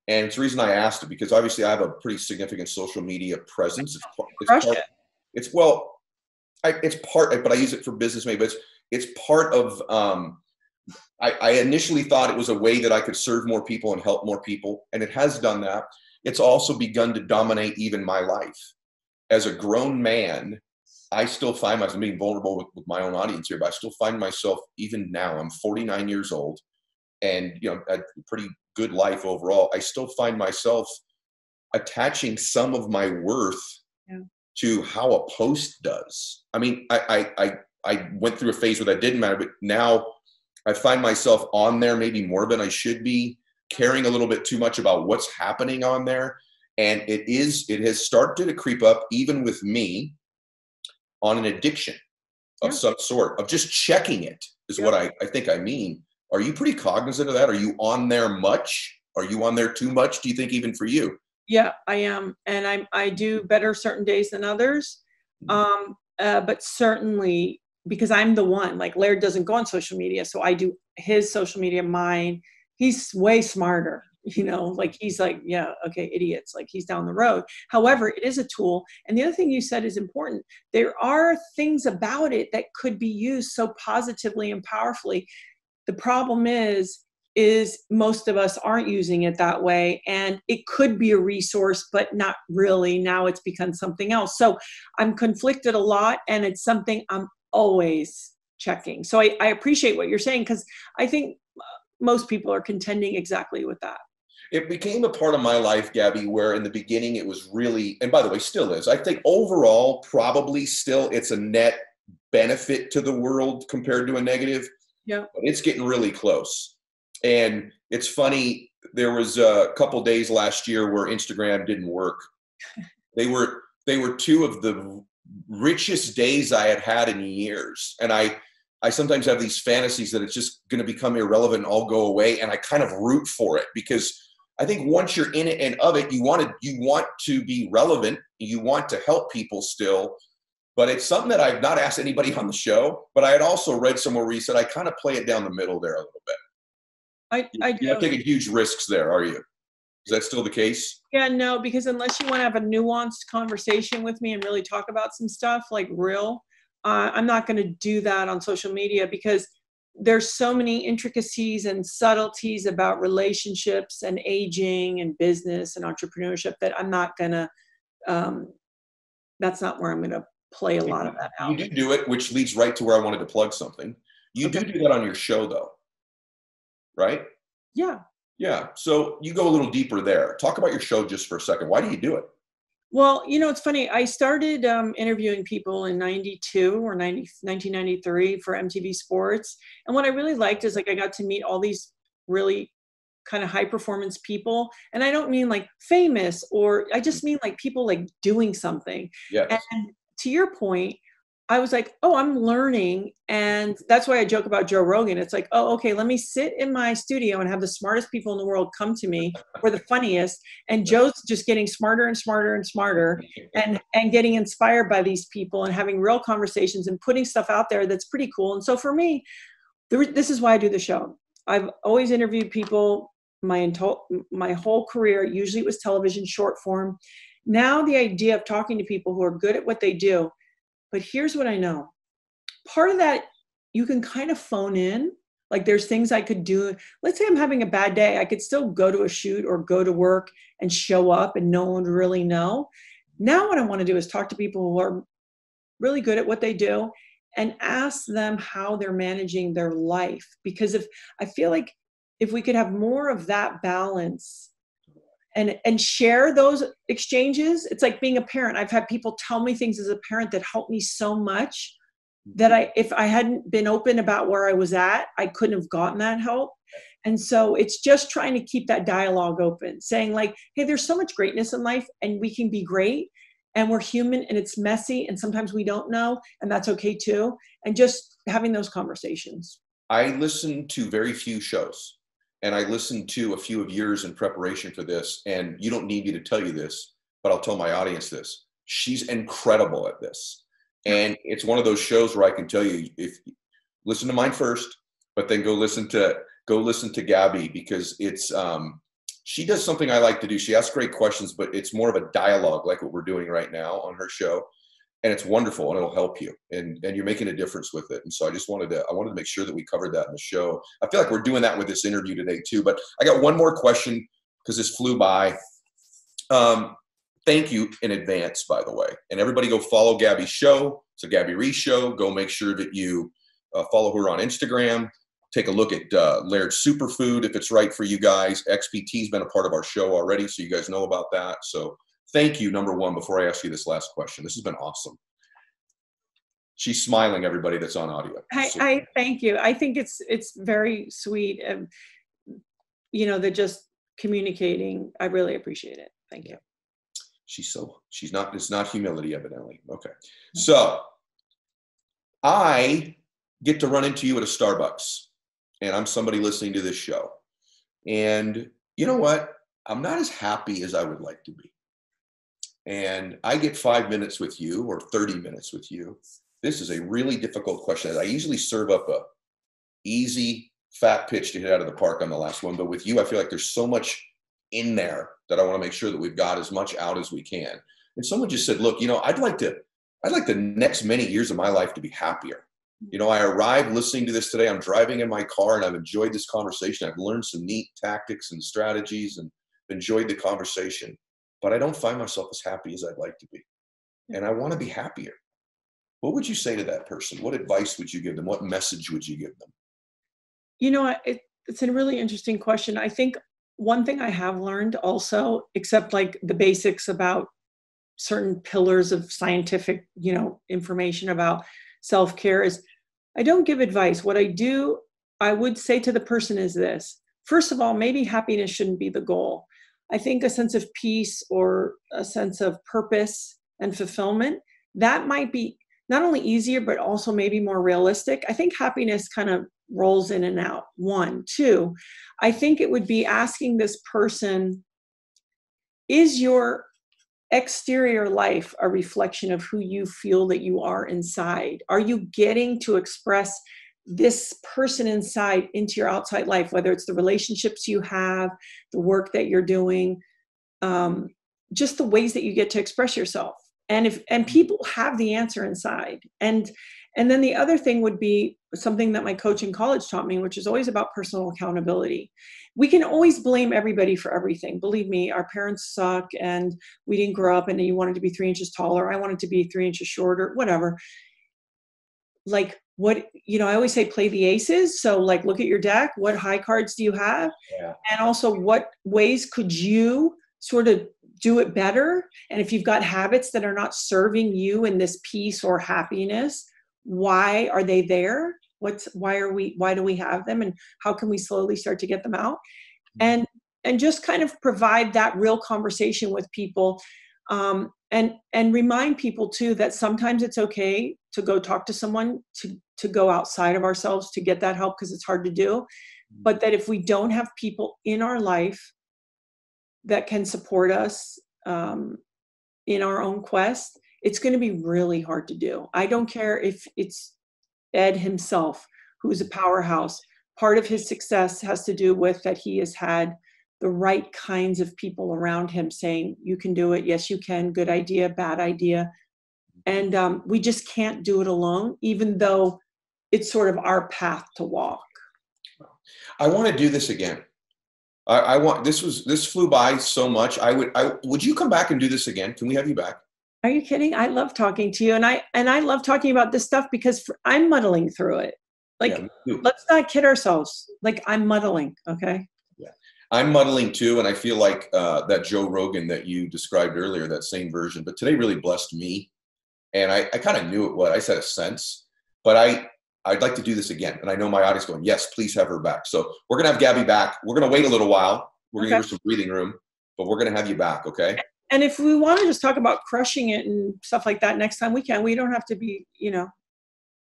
And it's the reason I asked it because obviously I have a pretty significant social media presence. It's, it's, part, it. it's well, I, it's part, but I use it for business maybe. But it's it's part of um, I, I, initially thought it was a way that I could serve more people and help more people, and it has done that. It's also begun to dominate even my life. As a grown man, I still find myself being vulnerable with, with my own audience here, but I still find myself even now. I'm 49 years old, and you know, a pretty good life overall. I still find myself attaching some of my worth yeah. to how a post does. I mean, I, I, I I went through a phase where that didn't matter, but now I find myself on there maybe more than I should be, caring a little bit too much about what's happening on there. And it is, it has started to creep up even with me on an addiction of yeah. some sort, of just checking it, is yeah. what I, I think I mean. Are you pretty cognizant of that? Are you on there much? Are you on there too much? Do you think even for you? Yeah, I am, and I I do better certain days than others. Mm-hmm. Um, uh, but certainly because I'm the one. Like Laird doesn't go on social media, so I do his social media, mine. He's way smarter, you know. Like he's like, yeah, okay, idiots. Like he's down the road. However, it is a tool. And the other thing you said is important. There are things about it that could be used so positively and powerfully. The problem is is most of us aren't using it that way and it could be a resource but not really now it's become something else so i'm conflicted a lot and it's something i'm always checking. So I, I appreciate what you're saying because I think uh, most people are contending exactly with that. It became a part of my life, Gabby, where in the beginning it was really, and by the way, still is. I think overall, probably still it's a net benefit to the world compared to a negative. Yeah. But it's getting really close. And it's funny, there was a couple days last year where Instagram didn't work. they were they were two of the richest days I had had in years. And I, I sometimes have these fantasies that it's just going to become irrelevant and all go away. And I kind of root for it because I think once you're in it and of it, you want to, you want to be relevant. You want to help people still. But it's something that I've not asked anybody on the show. But I had also read somewhere where you said I kind of play it down the middle there a little bit. I, I You're not taking huge risks there, are you? Is that still the case? Yeah, no, because unless you want to have a nuanced conversation with me and really talk about some stuff like real, uh, I'm not going to do that on social media because there's so many intricacies and subtleties about relationships and aging and business and entrepreneurship that I'm not going to. Um, that's not where I'm going to play a lot of that out. You do do it, which leads right to where I wanted to plug something. You do do that on your show, though, right? Yeah. Yeah. So you go a little deeper there. Talk about your show just for a second. Why do you do it? Well, you know, it's funny. I started um, interviewing people in 92 or 90, 1993 for MTV Sports. And what I really liked is like I got to meet all these really kind of high performance people. And I don't mean like famous or I just mean like people like doing something. Yes. And to your point, I was like, oh, I'm learning. And that's why I joke about Joe Rogan. It's like, oh, okay, let me sit in my studio and have the smartest people in the world come to me or the funniest. And Joe's just getting smarter and smarter and smarter and, and getting inspired by these people and having real conversations and putting stuff out there that's pretty cool. And so for me, this is why I do the show. I've always interviewed people my ento- my whole career. Usually it was television, short form. Now the idea of talking to people who are good at what they do. But here's what I know. Part of that you can kind of phone in. Like there's things I could do. Let's say I'm having a bad day. I could still go to a shoot or go to work and show up and no one really know. Now what I want to do is talk to people who are really good at what they do and ask them how they're managing their life because if I feel like if we could have more of that balance and and share those exchanges. It's like being a parent. I've had people tell me things as a parent that helped me so much that i if i hadn't been open about where i was at i couldn't have gotten that help. And so it's just trying to keep that dialogue open saying like hey there's so much greatness in life and we can be great and we're human and it's messy and sometimes we don't know and that's okay too. And just having those conversations. I listen to very few shows, and I listened to a few of yours in preparation for this. And you don't need me to tell you this, but I'll tell my audience this. She's incredible at this, and it's one of those shows where I can tell you if listen to mine first, but then go listen to go listen to Gabby because it's um, she does something I like to do. She asks great questions, but it's more of a dialogue like what we're doing right now on her show and it's wonderful and it'll help you and and you're making a difference with it and so i just wanted to i wanted to make sure that we covered that in the show. I feel like we're doing that with this interview today too but i got one more question because this flew by. Um thank you in advance by the way and everybody go follow gabby's show. A gabby reece show. Go make sure that you uh, follow her on instagram. Take a look at uh, laird superfood if it's right for you guys. Xpt's been a part of our show already so you guys know about that so thank you number one before i ask you this last question this has been awesome she's smiling everybody that's on audio I, So- I thank you. I think it's it's very sweet. And, you know, they're just communicating. I really appreciate it. Thank you. she's so she's not it's not humility evidently okay so i get to run into you at a starbucks and i'm somebody listening to this show and you know what i'm not as happy as i would like to be and i get five minutes with you or 30 minutes with you this is a really difficult question i usually serve up a easy fat pitch to hit out of the park on the last one but with you i feel like there's so much in there that I want to make sure that we've got as much out as we can. And someone just said, look, you know, I'd like to, I'd like the next many years of my life to be happier. You know, I arrived listening to this today. I'm driving in my car and I've enjoyed this conversation. I've learned some neat tactics and strategies and enjoyed the conversation, but I don't find myself as happy as I'd like to be. Hmm. And I want to be happier. What would you say to that person? What advice would you give them? What message would you give them? You know, it, it's a really interesting question. I think one thing I have learned also, except like the basics about certain pillars of scientific, you know, information about self-care is I don't give advice. What I do, I would say to the person is this. First of all, maybe happiness shouldn't be the goal. I think a sense of peace or a sense of purpose and fulfillment, that might be not only easier, but also maybe more realistic. I think happiness kind of rolls in and out. One, two, I think it would be asking this person, is your exterior life a reflection of who you feel that you are inside? Are you getting to express this person inside into your outside life, whether it's the relationships you have, the work that you're doing, um, just the ways that you get to express yourself? And if and people have the answer inside. And and then the other thing would be something that my coach in college taught me, which is always about personal accountability. We can always blame everybody for everything. Believe me, our parents suck and we didn't grow up and you wanted to be three inches taller. I wanted to be three inches shorter, whatever. Like, what, you know, I always say play the aces. So, like, look at your deck. What high cards do you have? Yeah. And also, what ways could you sort of do it better? And if you've got habits that are not serving you in this peace or happiness, why are they there what's why are we why do we have them and how can we slowly start to get them out mm-hmm. and and just kind of provide that real conversation with people um, and and remind people too that sometimes it's okay to go talk to someone to to go outside of ourselves to get that help because it's hard to do mm-hmm. but that if we don't have people in our life that can support us um, in our own quest it's going to be really hard to do. I don't care if it's Ed himself, who's a powerhouse. Part of his success has to do with that he has had the right kinds of people around him saying, You can do it. Yes, you can. Good idea, bad idea. And um, we just can't do it alone, even though it's sort of our path to walk. I want to do this again. I, I want this was this flew by so much. I would I would you come back and do this again? Can we have you back? Are you kidding? I love talking to you, and I and I love talking about this stuff because for, I'm muddling through it. Like, yeah, let's not kid ourselves. Like, I'm muddling. Okay. Yeah, I'm muddling too, and I feel like uh, that Joe Rogan that you described earlier, that same version, but today really blessed me, and I, I kind of knew it. What I said a sense, but I I'd like to do this again, and I know my audience going, yes, please have her back. So we're gonna have Gabby back. We're gonna wait a little while. We're gonna okay. give her some breathing room, but we're gonna have you back. Okay and if we want to just talk about crushing it and stuff like that next time we can we don't have to be you know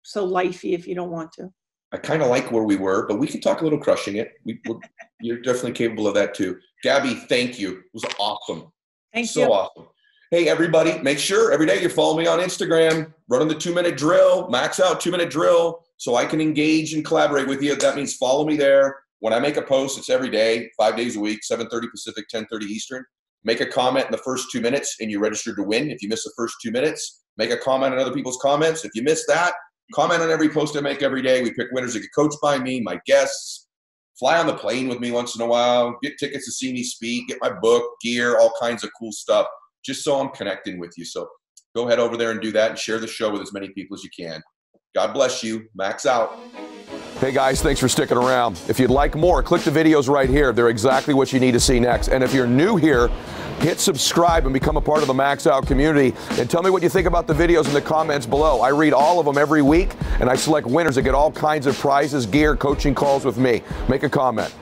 so lifey if you don't want to i kind of like where we were but we can talk a little crushing it we, you're definitely capable of that too gabby thank you it was awesome thank so you so awesome hey everybody make sure every day you follow me on instagram running the two minute drill max out two minute drill so i can engage and collaborate with you that means follow me there when i make a post it's every day five days a week 7.30 pacific 10.30 eastern make a comment in the first two minutes and you're registered to win. If you miss the first two minutes, make a comment on other people's comments. If you miss that, comment on every post I make every day. We pick winners that get coached by me, my guests. Fly on the plane with me once in a while. Get tickets to see me speak. Get my book, gear, all kinds of cool stuff, just so I'm connecting with you. So go ahead over there and do that and share the show with as many people as you can. God bless you. Max out. Hey guys, thanks for sticking around. If you'd like more, click the videos right here. They're exactly what you need to see next. And if you're new here, hit subscribe and become a part of the Max Out community. And tell me what you think about the videos in the comments below. I read all of them every week, and I select winners that get all kinds of prizes, gear, coaching calls with me. Make a comment.